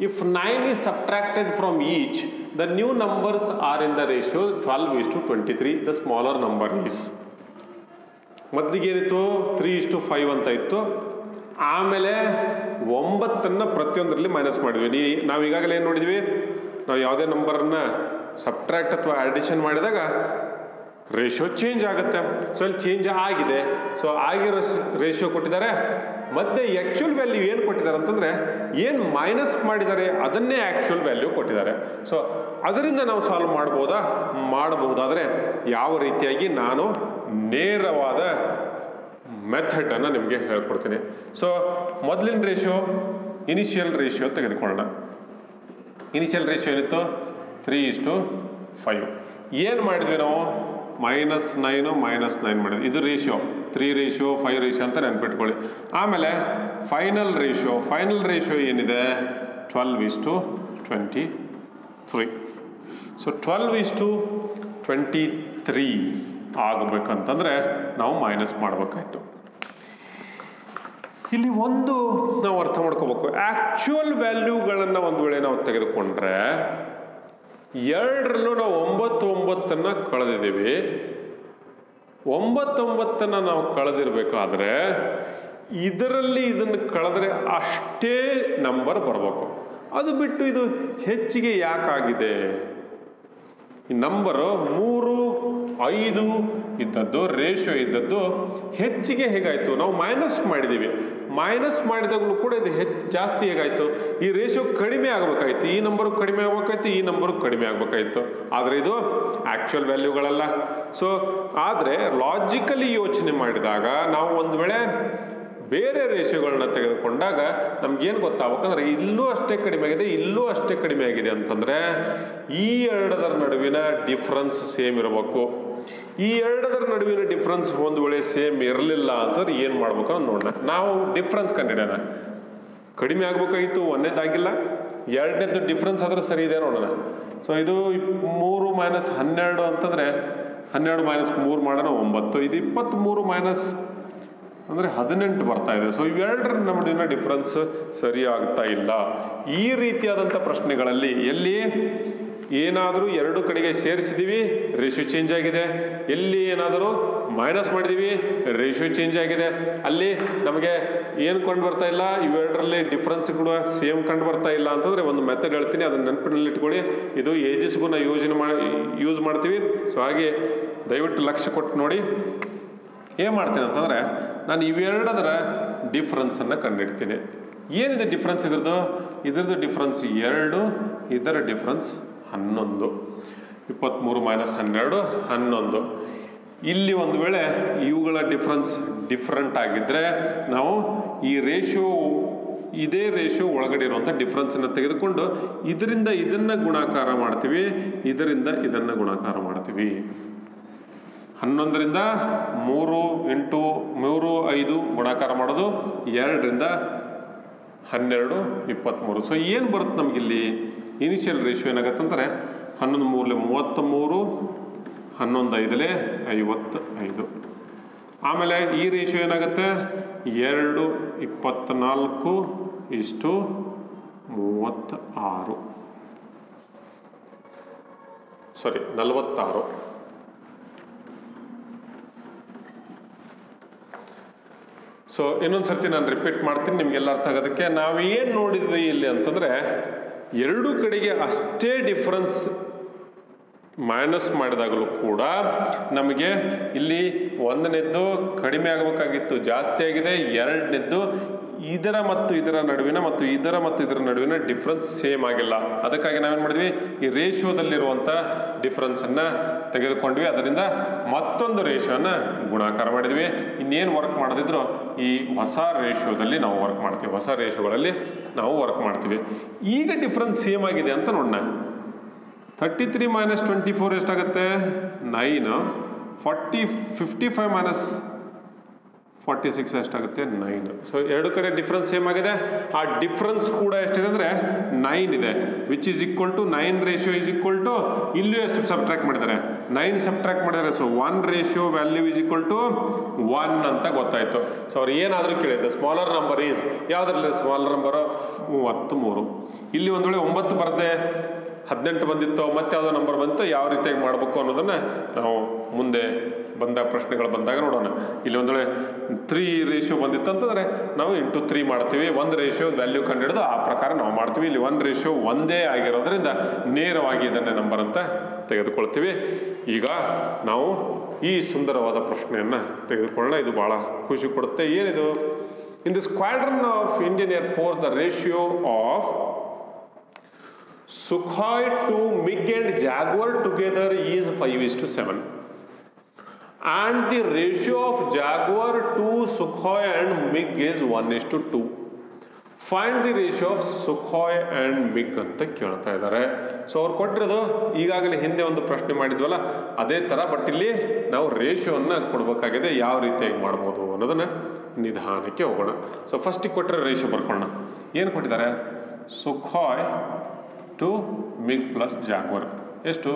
if nine is subtracted from each the new numbers are in the ratio twelve is to twenty three the smaller number is ಮೊದಲಿಗೆ ಏನಿತ್ತು? Three is to five ಅಂತ ಇತ್ತು. ಆಮೇಲೆ ಒಂಬತ್ತನ್ನು ಪ್ರತಿಯೊಂದರಲ್ಲಿ minus ಮಾಡಿದ್ವಿ. ನೀ ನಾವು ಈಗಾಗಲೇ ಏನು ನೋಡಿದ್ವಿ? ನಾವು ಯಾವುದೇ ನಂಬರನ್ನು ಸಬ್ಟ್ರಾಕ್ಟ್ ಅಥವಾ ಆಡಿಷನ್ ಮಾಡಿದಾಗ ರೇಷಿಯೋ ಚೇಂಜ್ ಆಗುತ್ತೆ. ಸೊ ಇಲ್ಲಿ ಚೇಂಜ್ ಆಗಿದೆ. ಸೊ ಆಗಿರೋ ರೇಷಿಯೋ ಕೊಟ್ಟಿದ್ದಾರೆ. ಮತ್ತೆ ಆ್ಯಕ್ಚುಯಲ್ ವ್ಯಾಲ್ಯೂ ಏನು ಕೊಟ್ಟಿದ್ದಾರೆ ಅಂತಂದರೆ, ಏನು ಮೈನಸ್ ಮಾಡಿದ್ದಾರೆ, ಅದನ್ನೇ ಆ್ಯಕ್ಚುಯಲ್ ವ್ಯಾಲ್ಯೂ ಕೊಟ್ಟಿದ್ದಾರೆ. ಸೊ ಅದರಿಂದ ನಾವು ಸಾಲ್ವ್ ಮಾಡ್ಬೋದಾ? ಮಾಡಬಹುದಾದರೆ, ಯಾವ ರೀತಿಯಾಗಿ ನಾನು ನೇರವಾದ ಮೆಥಡನ್ನು ನಿಮಗೆ ಹೇಳ್ಕೊಡ್ತೀನಿ. ಸೊ ಮೊದಲಿನ ರೇಷಿಯೋ ಇನಿಷಿಯಲ್ ರೇಷಿಯೋ ತೆಗೆದುಕೊಳ್ಳೋಣ. ಇನಿಷಿಯಲ್ ರೇಷಿಯೋ ಏನಿತ್ತು? ತ್ರೀ ಇಷ್ಟು ಫೈವ್ ಏನು ಮಾಡಿದ್ವಿ ನಾವು? ಮೈನಸ್ ನೈನು ಮೈನಸ್ ನೈನ್ ಮಾಡಿದ್ವಿ. ಇದು ratio three ratio five ratio ಅಂತ ನೆನ್ಪಿಟ್ಕೊಳ್ಳಿ. ಆಮೇಲೆ ಫೈನಲ್ ರೇಷಿಯೋ ಫೈನಲ್ ರೇಷಿಯೋ ಏನಿದೆ? Twelve is to twenty three so twelve is to twenty three ಆಗಬೇಕಂತಂದರೆ ನಾವು ಮೈನಸ್ ಮಾಡಬೇಕಾಯ್ತು. ಇಲ್ಲಿ ಒಂದು ನಾವು ಅರ್ಥ ಮಾಡ್ಕೋಬೇಕು. ಆ್ಯಕ್ಚುಯಲ್ ವ್ಯಾಲ್ಯೂಗಳನ್ನು ಒಂದು ವೇಳೆ ನಾವು ತೆಗೆದುಕೊಂಡ್ರೆ, ಎರಡರಲ್ಲೂ ನಾವು ಒಂಬತ್ತು ಒಂಬತ್ತನ್ನು ಕಳೆದಿದ್ದೀವಿ. ಒಂಬತ್ತೊಂಬತ್ತನ್ನು ನಾವು ಕಳೆದಿರಬೇಕಾದ್ರೆ, ಇದರಲ್ಲಿ ಇದನ್ನು ಕಳೆದ್ರೆ ಅಷ್ಟೇ ನಂಬರ್ ಬರಬೇಕು. ಅದು ಬಿಟ್ಟು ಇದು ಹೆಚ್ಚಿಗೆ ಯಾಕಾಗಿದೆ? ಈ ನಂಬರು ಮೂರು, ಐದು ಇದ್ದದ್ದು ರೇಷಿಯೋ ಇದ್ದದ್ದು ಹೆಚ್ಚಿಗೆ ಹೇಗಾಯಿತು? ನಾವು ಮೈನಸ್ ಮಾಡಿದ್ದೀವಿ. ಮೈನಸ್ ಮಾಡಿದಾಗಲೂ ಕೂಡ ಇದು ಹೆಚ್ಚು ಜಾಸ್ತಿ ಹೇಗಾಯಿತು? ಈ ರೇಷಿಯೋ ಕಡಿಮೆ ಆಗಬೇಕಾಯ್ತು. ಈ ನಂಬರು ಕಡಿಮೆ ಆಗಬೇಕಾಯ್ತು, ಈ ನಂಬರು ಕಡಿಮೆ ಆಗಬೇಕಾಯ್ತು. ಆದರೆ ಇದು ಆ್ಯಕ್ಚುಯಲ್ ವ್ಯಾಲ್ಯೂಗಳಲ್ಲ ಸೊ ಆದರೆ ಲಾಜಿಕಲಿ ಯೋಚನೆ ಮಾಡಿದಾಗ ನಾವು ಒಂದು ವೇಳೆ ಬೇರೆ ರೇಷಿಯೋಗಳನ್ನ ತೆಗೆದುಕೊಂಡಾಗ ನಮ್ಗೇನು ಗೊತ್ತಾಗಬೇಕಂದ್ರೆ ಇಲ್ಲೂ ಅಷ್ಟೇ ಕಡಿಮೆ ಆಗಿದೆ, ಇಲ್ಲೂ ಅಷ್ಟೇ ಕಡಿಮೆ ಆಗಿದೆ ಅಂತಂದರೆ ಈ ಎರಡದರ ನಡುವಿನ ಡಿಫ್ರೆನ್ಸ್ ಸೇಮ್ ಇರಬೇಕು. ಈ ಎರಡರ ನಡುವಿನ ಡಿಫ್ರೆನ್ಸ್ ಒಂದು ವೇಳೆ ಸೇಮ್ ಇರಲಿಲ್ಲ ಅಂತಂದ್ರೆ ಏನು ಮಾಡ್ಬೇಕು ಅಂತ ನೋಡೋಣ. ನಾವು ಡಿಫ್ರೆನ್ಸ್ ಕಂಡಿಡೋಣ. ಕಡಿಮೆ ಆಗಬೇಕಾಗಿತ್ತು ಒಂದನೇದಾಗಿಲ್ಲ ಎರಡನೇದು ಡಿಫ್ರೆನ್ಸ್ ಆದ್ರೆ ಸರಿ ಇದೆ ನೋಡೋಣ. ಸೊ ಇದು ಮೂರು ಮೈನಸ್ ಹನ್ನೆರಡು ಅಂತಂದರೆ ಹನ್ನೆರಡು ಮೈನಸ್ ಮೂರು ಮಾಡೋಣ, ಒಂಬತ್ತು. ಇದು ಇಪ್ಪತ್ತ್ಮೂರು ಮೈನಸ್ ಅಂದರೆ ಹದಿನೆಂಟು ಬರ್ತಾ ಇದೆ. ಸೊ ಇವೆರಡರ ನಡುವಿನ ಡಿಫ್ರೆನ್ಸ್ ಸರಿ ಆಗ್ತಾ ಇಲ್ಲ. ಈ ರೀತಿಯಾದಂಥ ಪ್ರಶ್ನೆಗಳಲ್ಲಿ ಎಲ್ಲಿ? ಏನಾದರೂ ಎರಡು ಕಡೆಗೆ ಸೇರಿಸಿದೀವಿ ರೇಷಿಯೋ ಚೇಂಜ್ ಆಗಿದೆ. ಎಲ್ಲಿ ಏನಾದರೂ ಮೈನಸ್ ಮಾಡಿದ್ದೀವಿ ರೇಷಿಯೋ ಚೇಂಜ್ ಆಗಿದೆ. ಅಲ್ಲಿ ನಮಗೆ ಏನು ಕಂಡು ಬರ್ತಾ ಇಲ್ಲ, ಇವೆರಡರಲ್ಲಿ ಡಿಫ್ರೆನ್ಸ್ ಕೂಡ ಸೇಮ್ ಕಂಡು ಬರ್ತಾ ಇಲ್ಲ ಅಂತಂದರೆ ಒಂದು ಮೆಥಡ್ ಹೇಳ್ತೀನಿ, ಅದನ್ನ ನೆನಪಿನಲ್ಲಿ ಇಟ್ಕೊಳ್ಳಿ. ಇದು ಏಜಸ್ಗೂ ನಾವು ಯೋಜನೆ ಮಾಡಿ ಯೂಸ್ ಮಾಡ್ತೀವಿ. ಸೊ ಹಾಗೆ ದಯವಿಟ್ಟು ಲಕ್ಷ್ಯ ಕೊಟ್ಟು ನೋಡಿ. ಏನು ಮಾಡ್ತೀನಿ ಅಂತಂದರೆ, ನಾನು ಇವೆರಡರ ಡಿಫ್ರೆನ್ಸನ್ನು ಕಂಡುಹಿಡ್ತೀನಿ ಏನಿದೆ ಡಿಫ್ರೆನ್ಸ್ ಇದ್ರದ್ದು? ಇದ್ರದ್ದು ಡಿಫ್ರೆನ್ಸ್ ಎರಡು, ಇದರ ಡಿಫ್ರೆನ್ಸ್ ಹನ್ನೊಂದು. ಇಪ್ಪತ್ತ್ಮೂರು ಮೈನಸ್ ಹನ್ನೆರಡು, ಹನ್ನೊಂದು. ಇಲ್ಲಿ ಒಂದು ವೇಳೆ ಇವುಗಳ ಡಿಫ್ರೆನ್ಸ್ ಡಿಫ್ರೆಂಟ್ ಆಗಿದ್ದರೆ ನಾವು ಈ ರೇಷಿಯೋ ಇದೇ ರೇಷಿಯೋ ಒಳಗಡೆ ಇರುವಂಥ ಡಿಫ್ರೆನ್ಸನ್ನು ತೆಗೆದುಕೊಂಡು ಇದರಿಂದ ಇದನ್ನು ಗುಣಾಕಾರ ಮಾಡ್ತೀವಿ, ಇದರಿಂದ ಇದನ್ನು ಗುಣಾಕಾರ ಮಾಡ್ತೀವಿ. ಹನ್ನೊಂದರಿಂದ ಮೂರು ಎಂಟು, ಮೂರು ಐದು ಗುಣಾಕಾರ ಮಾಡೋದು ಎರಡರಿಂದ ಹನ್ನೆರಡು, ಇಪ್ಪತ್ತ್ಮೂರು. ಸೊ ಏನು ಬರುತ್ತೆ ನಮಗಿಲ್ಲಿ? ಇನಿಷಿಯಲ್ ರೇಷಿಯೋ ಏನಾಗತ್ತಂದರೆ ಹನ್ನೊಂದು ಮೂರಲೆ ಮೂವತ್ತ ಮೂರು ಹನ್ನೊಂದು ಐದಲೇ ಐವತ್ತು ಐದು ಆಮೇಲೆ ಈ ರೇಷಿಯೋ ಏನಾಗುತ್ತೆ? ಎರಡು ಇಪ್ಪತ್ತ್ನಾಲ್ಕು ಇಷ್ಟು ಮೂವತ್ತ ಆರು ಸಾರಿ ನಲವತ್ತಾರು. ಸೊ ಇನ್ನೊಂದು ಸರ್ತಿ ನಾನು ರಿಪೀಟ್ ಮಾಡ್ತೀನಿ, ನಿಮಗೆಲ್ಲ ಅರ್ಥ ಆಗೋದಕ್ಕೆ. ನಾವು ಏನು ನೋಡಿದ್ವಿ ಇಲ್ಲಿ ಅಂತಂದರೆ ಎರಡೂ ಕಡೆಗೆ ಅಷ್ಟೇ ಡಿಫ್ರೆನ್ಸ್ ಮೈನಸ್ ಮಾಡಿದಾಗಲೂ ಕೂಡ ನಮಗೆ ಇಲ್ಲಿ ಒಂದನೇದ್ದು ಕಡಿಮೆ ಆಗಬೇಕಾಗಿತ್ತು, ಜಾಸ್ತಿ ಆಗಿದೆ, ಎರಡನೇದ್ದು ಇದರ ಮತ್ತು ಇದರ ನಡುವಿನ ಮತ್ತು ಇದರ ಮತ್ತು ಇದರ ನಡುವಿನ ಡಿಫ್ರೆನ್ಸ್ ಸೇಮ್ ಆಗಿಲ್ಲ. ಅದಕ್ಕಾಗಿ ನಾವೇನು ಮಾಡಿದ್ವಿ? ಈ ರೇಷಿಯೋದಲ್ಲಿರುವಂಥ ಡಿಫ್ರೆನ್ಸನ್ನು ತೆಗೆದುಕೊಂಡ್ವಿ. ಅದರಿಂದ ಮತ್ತೊಂದು ರೇಷಿಯೋನ ಗುಣಾಕಾರ ಮಾಡಿದ್ವಿ. ಇನ್ನೇನು ವರ್ಕ್ ಮಾಡದಿದ್ರು ಈ ಹೊಸ ರೇಷಿಯೋದಲ್ಲಿ ನಾವು ವರ್ಕ್ ಮಾಡ್ತೀವಿ. ಹೊಸ ರೇಷಿಯೋಗಳಲ್ಲಿ ನಾವು ವರ್ಕ್ ಮಾಡ್ತೀವಿ. ಈಗ ಡಿಫ್ರೆನ್ಸ್ ಸೇಮ್ ಆಗಿದೆ ಅಂತ ನೋಡೋಣ. Thirty three minus twenty four ಎಷ್ಟಾಗುತ್ತೆ? Nine forty fifty five minus forty six ಎಷ್ಟಾಗುತ್ತೆ? ನೈನ್ ಸೊ ಎರಡು ಕಡೆ ಡಿಫ್ರೆನ್ಸ್ ಸೇಮ್ ಆಗಿದೆ. ಆ ಡಿಫ್ರೆನ್ಸ್ ಕೂಡ ಎಷ್ಟಿದೆ ಅಂದರೆ ನೈನ್ ಇದೆ. Which is equal to nine ratio is equal to ಇಲ್ಲೂ ಎಷ್ಟು ಸಬ್ಟ್ರಾಕ್ಟ್ ಮಾಡಿದ್ದಾರೆ? ನೈನ್ ಸಬ್ಟ್ರ್ಯಾಕ್ಟ್ ಮಾಡಿದ್ದಾರೆ. So one ratio value is equal to one ಅಂತ ಗೊತ್ತಾಯಿತು. ಸೊ ಅವ್ರು ಏನಾದರೂ ಕೇಳಿದ್ದೆ ಸ್ಮಾಲರ್ ನಂಬರ್ ಈಸ್ ಯಾವುದ್ರಲ್ಲಿ ಸ್ಮಾಲರ್ ನಂಬರು ಮೂವತ್ತು ಮೂರು ಇಲ್ಲಿ ಒಂದು ವೇಳೆ ಒಂಬತ್ತು ಬರದೆ ಹದಿನೆಂಟು ಬಂದಿತ್ತು, ಮತ್ತೆ ಯಾವುದೋ ನಂಬರ್ ಬಂತು ಯಾವ ರೀತಿಯಾಗಿ ಮಾಡಬೇಕು ಅನ್ನೋದನ್ನ ನಾವು ಮುಂದೆ ಬಂದ ಪ್ರಶ್ನೆಗಳು ಬಂದಾಗ ನೋಡೋಣ. ಇಲ್ಲಿ ಒಂದು ವೇಳೆ ತ್ರೀ ರೇಷಿಯೋ ಬಂದಿತ್ತು ಅಂತಂದರೆ ನಾವು ಇಂಟು ತ್ರೀ ಮಾಡ್ತೀವಿ. ಒಂದು ರೇಷಿಯೋ ವ್ಯಾಲ್ಯೂ ಕಂಡುಹಿಡಿದು ಆ ಪ್ರಕಾರ ನಾವು ಮಾಡ್ತೀವಿ. ಇಲ್ಲಿ ಒಂದು ರೇಷಿಯೋ ಒಂದೇ ಆಗಿರೋದ್ರಿಂದ ನೇರವಾಗಿ ಇದನ್ನೇ ನಂಬರ್ ಅಂತ ತೆಗೆದುಕೊಳ್ತೀವಿ. ಈಗ ನಾವು ಈ ಸುಂದರವಾದ ಪ್ರಶ್ನೆಯನ್ನು ತೆಗೆದುಕೊಳ್ಳೋಣ. ಇದು ಭಾಳ ಖುಷಿ ಕೊಡುತ್ತೆ. ಏನಿದು? In the squadron of Indian air force the ratio of Sukhoi to MiG and Jaguar together is 5 is to 7. And the ratio of Jaguar to Sukhoi and MiG is 1 is to 2. Find the ratio of Sukhoi and MiG ಅಂತ ಕೇಳ್ತಾ ಇದ್ದಾರೆ. So ಅವ್ರು ಕೊಟ್ಟಿರೋದು ಈಗಾಗಲೇ ಹಿಂದೆ ಒಂದು ಪ್ರಶ್ನೆ ಮಾಡಿದ್ವಲ್ಲ, ಅದೇ ಥರ ಬಟ್ ಇಲ್ಲಿ ನಾವು ರೇಷಿಯೋವನ್ನು ಕೊಡಬೇಕಾಗಿದೆ, ಯಾವ ರೀತಿಯಾಗಿ ಮಾಡ್ಬೋದು ಅನ್ನೋದನ್ನು ನಿಧಾನಕ್ಕೆ ಹೋಗೋಣ. ಸೊ ಫಸ್ಟಿಗೆ ಕೊಟ್ಟಿರೋ ರೇಷಿಯೋ ಬರ್ಕೊಳ್ಳೋಣ. ಏನು ಕೊಟ್ಟಿದ್ದಾರೆ? Sukhoi to MiG plus Jaguar ಎಷ್ಟು?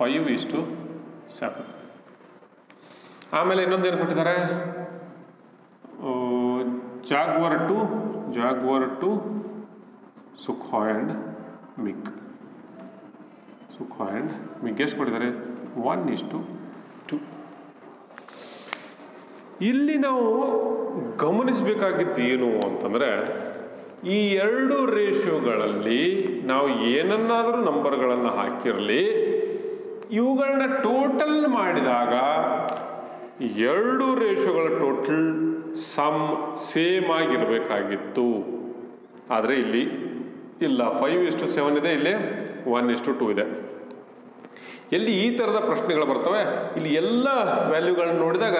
ಫೈವ್ ಇಷ್ಟು ಸೆವೆನ್ ಆಮೇಲೆ ಇನ್ನೊಂದು ಏನು ಕೊಟ್ಟಿದ್ದಾರೆ? Jaguar to Jaguar to Sukhoi and MiG Sukhoi and MiG. ಎಷ್ಟು ಕೊಟ್ಟಿದ್ದಾರೆ? ಒನ್ ಇಷ್ಟು ಟು ಇಲ್ಲಿ ನಾವು ಗಮನಿಸಬೇಕಾಗಿದ್ದು ಏನು ಅಂತಂದರೆ, ಈ ಎರಡು ರೇಷಿಯೋಗಳಲ್ಲಿ ನಾವು ಏನನ್ನಾದರೂ ನಂಬರ್ಗಳನ್ನು ಹಾಕಿರಲಿ ಇವುಗಳನ್ನ ಟೋಟಲ್ ಮಾಡಿದಾಗ ಎರಡು ರೇಷೋಗಳ ಟೋಟಲ್ ಸಮ್ ಸೇಮ್ ಆಗಿರಬೇಕಾಗಿತ್ತು. ಆದರೆ ಇಲ್ಲಿ ಇಲ್ಲ ಫೈವ್ ಇಷ್ಟು ಸೆವೆನ್ ಇದೆ, ಇಲ್ಲಿ ಒನ್ ಇಷ್ಟು ಟೂ ಇದೆ. ಎಲ್ಲಿ ಈ ಥರದ ಪ್ರಶ್ನೆಗಳು ಬರ್ತವೆ? ಇಲ್ಲಿ ಎಲ್ಲ ವ್ಯಾಲ್ಯೂಗಳನ್ನ ನೋಡಿದಾಗ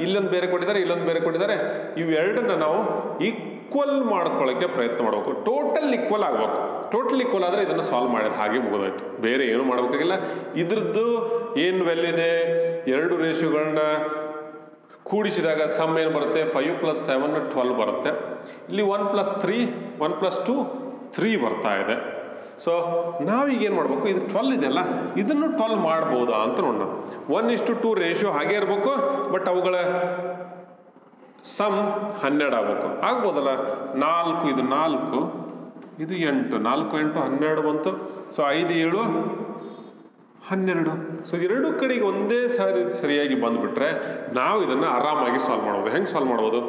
ಇಲ್ಲೊಂದು ಬೇರೆ ಕೊಟ್ಟಿದ್ದಾರೆ, ಇಲ್ಲೊಂದು ಬೇರೆ ಕೊಟ್ಟಿದ್ದಾರೆ. ಇವೆರಡನ್ನ ನಾವು ಈಕ್ವಲ್ ಮಾಡ್ಕೊಳ್ಳೋಕ್ಕೆ ಪ್ರಯತ್ನ ಮಾಡಬೇಕು. ಟೋಟಲ್ ಈಕ್ವಲ್ ಆಗಬೇಕು. ಟೋಟಲ್ ಈಕ್ವಲ್ ಆದರೆ ಇದನ್ನು ಸಾಲ್ವ್ ಮಾಡಿದ ಹಾಗೆ ಮುಗಿದೋಯ್ತು. ಬೇರೆ ಏನು ಮಾಡಬೇಕಾಗಿಲ್ಲ. ಇದ್ರದ್ದು ಏನು ವ್ಯಾಲ್ಯೂ ಇದೆ? ಎರಡು ರೇಷಿಯೋಗಳನ್ನ ಕೂಡಿಸಿದಾಗ ಸಮ್ ಏನು ಬರುತ್ತೆ? ಫೈವ್ ಪ್ಲಸ್ ಸೆವೆನ್ ಟ್ವೆಲ್ ಬರುತ್ತೆ. ಇಲ್ಲಿ one plus three one plus two three ಬರ್ತಾ ಇದೆ. ಸೊ ನಾವೀಗೇನು ಮಾಡಬೇಕು? ಇದು ಟ್ವೆಲ್ ಇದೆಯಲ್ಲ ಇದನ್ನು ಟ್ವೆಲ್ ಮಾಡ್ಬೋದಾ ಅಂತ ನೋಡೋಣ. ಒನ್ ಇಷ್ಟು ಟು ರೇಷಿಯೋ ಹಾಗೆ ಇರಬೇಕು ಬಟ್ ಅವುಗಳ ಸಮ್ ಹನ್ನೆರಡು ಆಗಬೇಕು. ಆಗ್ಬೋದಲ್ಲ? ನಾಲ್ಕು, ಇದು ನಾಲ್ಕು, ಇದು ಎಂಟು. ನಾಲ್ಕು, ಎಂಟು, ಹನ್ನೆರಡು ಬಂತು. ಸೊ ಐದು, ಏಳು ಹನ್ನೆರಡು. ಸೊ ಎರಡು ಕಡೆಗೆ ಒಂದೇ ಸಾರಿ ಸರಿಯಾಗಿ ಬಂದುಬಿಟ್ರೆ ನಾವು ಇದನ್ನು ಆರಾಮಾಗಿ ಸಾಲ್ವ್ ಮಾಡ್ಬೋದು. ಹೆಂಗೆ ಸಾಲ್ವ್ ಮಾಡ್ಬೋದು?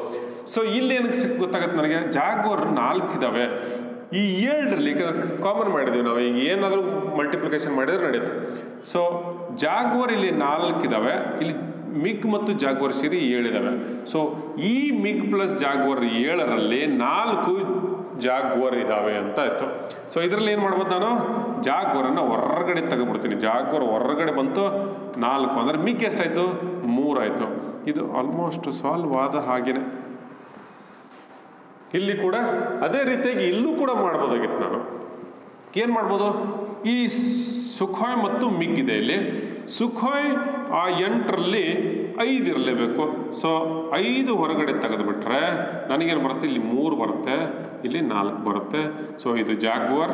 ಸೊ ಇಲ್ಲಿ ಏನಕ್ಕೆ ಸಿಕ್, ಗೊತ್ತಾಗತ್ತೆ ನನಗೆ? ಜಾಗ್ವರ್ ನಾಲ್ಕು ಇದ್ದಾವೆ ಈ ಏಳರಲ್ಲಿ ಕಾಮನ್ ಮಾಡಿದ್ದೀವಿ ನಾವು. ಈಗ ಏನಾದರೂ ಮಲ್ಟಿಪ್ಲಿಕೇಶನ್ ಮಾಡಿದ್ರೆ ನಡೆಯುತ್ತೆ ಸೊ ಜಾಗ್ವರ್ ಇಲ್ಲಿ ನಾಲ್ಕು ಇದ್ದಾವೆ ಇಲ್ಲಿ ಮಿಗ್ ಮತ್ತು ಜಾಗ್ವರ್ ಸೇರಿ ಏಳಿದಾವೆ ಸೊ ಈ ಮಿಗ್ ಪ್ಲಸ್ ಜಾಗ್ವರ್ ಏಳರಲ್ಲಿ ನಾಲ್ಕು ಜಾಗ್ವರ್ ಇದ್ದಾವೆ ಅಂತ ಇತ್ತು ಸೊ ಇದರಲ್ಲಿ ಏನು ಮಾಡ್ಬೋದು ನಾನು? ಜಾಗ್ವರನ್ನು ಹೊರಗಡೆ ತೆಗೆದ್ಬಿಡ್ತೀನಿ. ಜಾಗ್ವರ್ ಹೊರಗಡೆ ಬಂತು, ನಾಲ್ಕು ಅಂದರೆ ಮಿಕ್ಕಿ ಎಷ್ಟಾಯಿತು? ಮೂರಾಯಿತು. ಇದು ಆಲ್ಮೋಸ್ಟ್ ಸಾಲ್ವ್ ಆದ ಹಾಗೇನೆ. ಇಲ್ಲಿ ಕೂಡ ಅದೇ ರೀತಿಯಾಗಿ ಇಲ್ಲೂ ಕೂಡ ಮಾಡ್ಬೋದಾಗಿತ್ತು ನಾನು. ಏನು ಮಾಡ್ಬೋದು? ಈ ಸುಖಾಯ್ ಮತ್ತು ಮಿಗ್ ಇದೆ ಇಲ್ಲಿ. ಸುಖಾಯ್ ಆ ಎಂಟರಲ್ಲಿ ಐದು ಇರಲೇಬೇಕು. ಸೊ ಐದು ಹೊರಗಡೆ ತೆಗೆದುಬಿಟ್ರೆ ನನಗೇನು ಬರುತ್ತೆ? ಇಲ್ಲಿ ಮೂರು ಬರುತ್ತೆ. ಇಲ್ಲಿ ನಾಲ್ಕು ಬರುತ್ತೆ. ಸೊ ಇದು ಜಾಗ್ವರ್,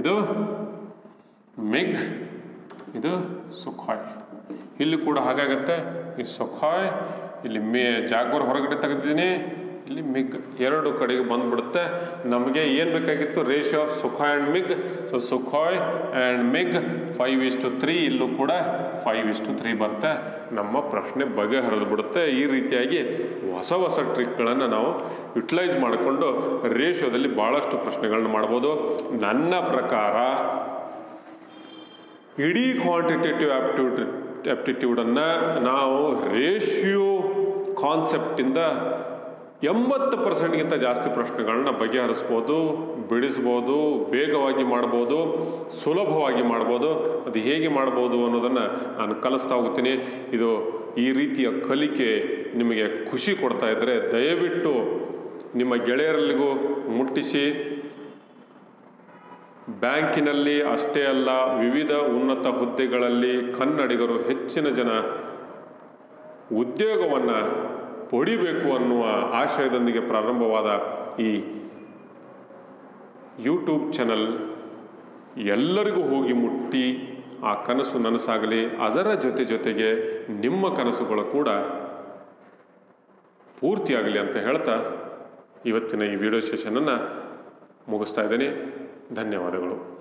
ಇದು ಮಿಗ್, ಇದು ಸುಖಾಯ್. ಇಲ್ಲಿ ಕೂಡ ಹಾಗಾಗತ್ತೆ ಈ ಸುಖಾಯ್, ಇಲ್ಲಿ ಮೇ ಜಾಗ್ವರ್ ಹೊರಗಡೆ ತೆಗೆದಿದ್ದೀನಿ. ಇಲ್ಲಿ ಮಿಗ್ ಎರಡು ಕಡೆಗೆ ಬಂದ್ಬಿಡುತ್ತೆ. ನಮಗೆ ಏನು ಬೇಕಾಗಿತ್ತು? Ratio of Sukhoi and MiG. So Sukhoi and MiG five is to three ಇಲ್ಲೂ ಕೂಡ ಫೈವ್ ಇಸ್ ಟು ತ್ರೀ ಬರುತ್ತೆ. ನಮ್ಮ ಪ್ರಶ್ನೆ ಬಗೆಹರಿದು ಬಿಡುತ್ತೆ. ಈ ರೀತಿಯಾಗಿ ಹೊಸ ಹೊಸ ಟ್ರಿಕ್ಗಳನ್ನು ನಾವು ಯುಟಿಲೈಸ್ ಮಾಡಿಕೊಂಡು ರೇಷಿಯೋದಲ್ಲಿ ಭಾಳಷ್ಟು ಪ್ರಶ್ನೆಗಳನ್ನ ಮಾಡ್ಬೋದು. ನನ್ನ ಪ್ರಕಾರ ಇಡೀ ಕ್ವಾಂಟಿಟೇಟಿವ್ ಆಪ್ಟಿಟ್ಯೂಡ್ ಆಪ್ಟಿಟ್ಯೂಡನ್ನು ನಾವು ರೇಷಿಯೋ ಕಾನ್ಸೆಪ್ಟಿಂದ ಎಂಬತ್ತು ಪರ್ಸೆಂಟ್ಗಿಂತ ಜಾಸ್ತಿ ಪ್ರಶ್ನೆಗಳನ್ನ ಬಗೆಹರಿಸ್ಬೋದು, ಬಿಡಿಸ್ಬೋದು, ವೇಗವಾಗಿ ಮಾಡ್ಬೋದು, ಸುಲಭವಾಗಿ ಮಾಡ್ಬೋದು. ಅದು ಹೇಗೆ ಮಾಡ್ಬೋದು ಅನ್ನೋದನ್ನು ನಾನು ಕಲಿಸ್ತಾ ಹೋಗ್ತೀನಿ. ಇದು ಈ ರೀತಿಯ ಕಲಿಕೆ ನಿಮಗೆ ಖುಷಿ ಕೊಡ್ತಾ ಇದ್ದರೆ ದಯವಿಟ್ಟು ನಿಮ್ಮ ಗೆಳೆಯರಲ್ಲಿಗೂ ಮುಟ್ಟಿಸಿ. ಬ್ಯಾಂಕಿನಲ್ಲಿ ಅಷ್ಟೇ ಅಲ್ಲ, ವಿವಿಧ ಉನ್ನತ ಹುದ್ದೆಗಳಲ್ಲಿ ಕನ್ನಡಿಗರು ಹೆಚ್ಚಿನ ಜನ ಉದ್ಯೋಗವನ್ನು ಪಡಿಬೇಕು ಅನ್ನುವ ಆಶಯದೊಂದಿಗೆ ಪ್ರಾರಂಭವಾದ ಈ ಯೂಟ್ಯೂಬ್ ಚಾನಲ್ ಎಲ್ಲರಿಗೂ ಹೋಗಿ ಮುಟ್ಟಿ ಆ ಕನಸು ನನಸಾಗಲಿ. ಅದರ ಜೊತೆ ಜೊತೆಗೆ ನಿಮ್ಮ ಕನಸುಗಳು ಕೂಡ ಪೂರ್ತಿಯಾಗಲಿ ಅಂತ ಹೇಳ್ತಾ ಇವತ್ತಿನ ಈ ವಿಡಿಯೋ ಸೆಷನನ್ನು ಮುಗಿಸ್ತಾ ಇದ್ದೇನೆ. ಧನ್ಯವಾದಗಳು.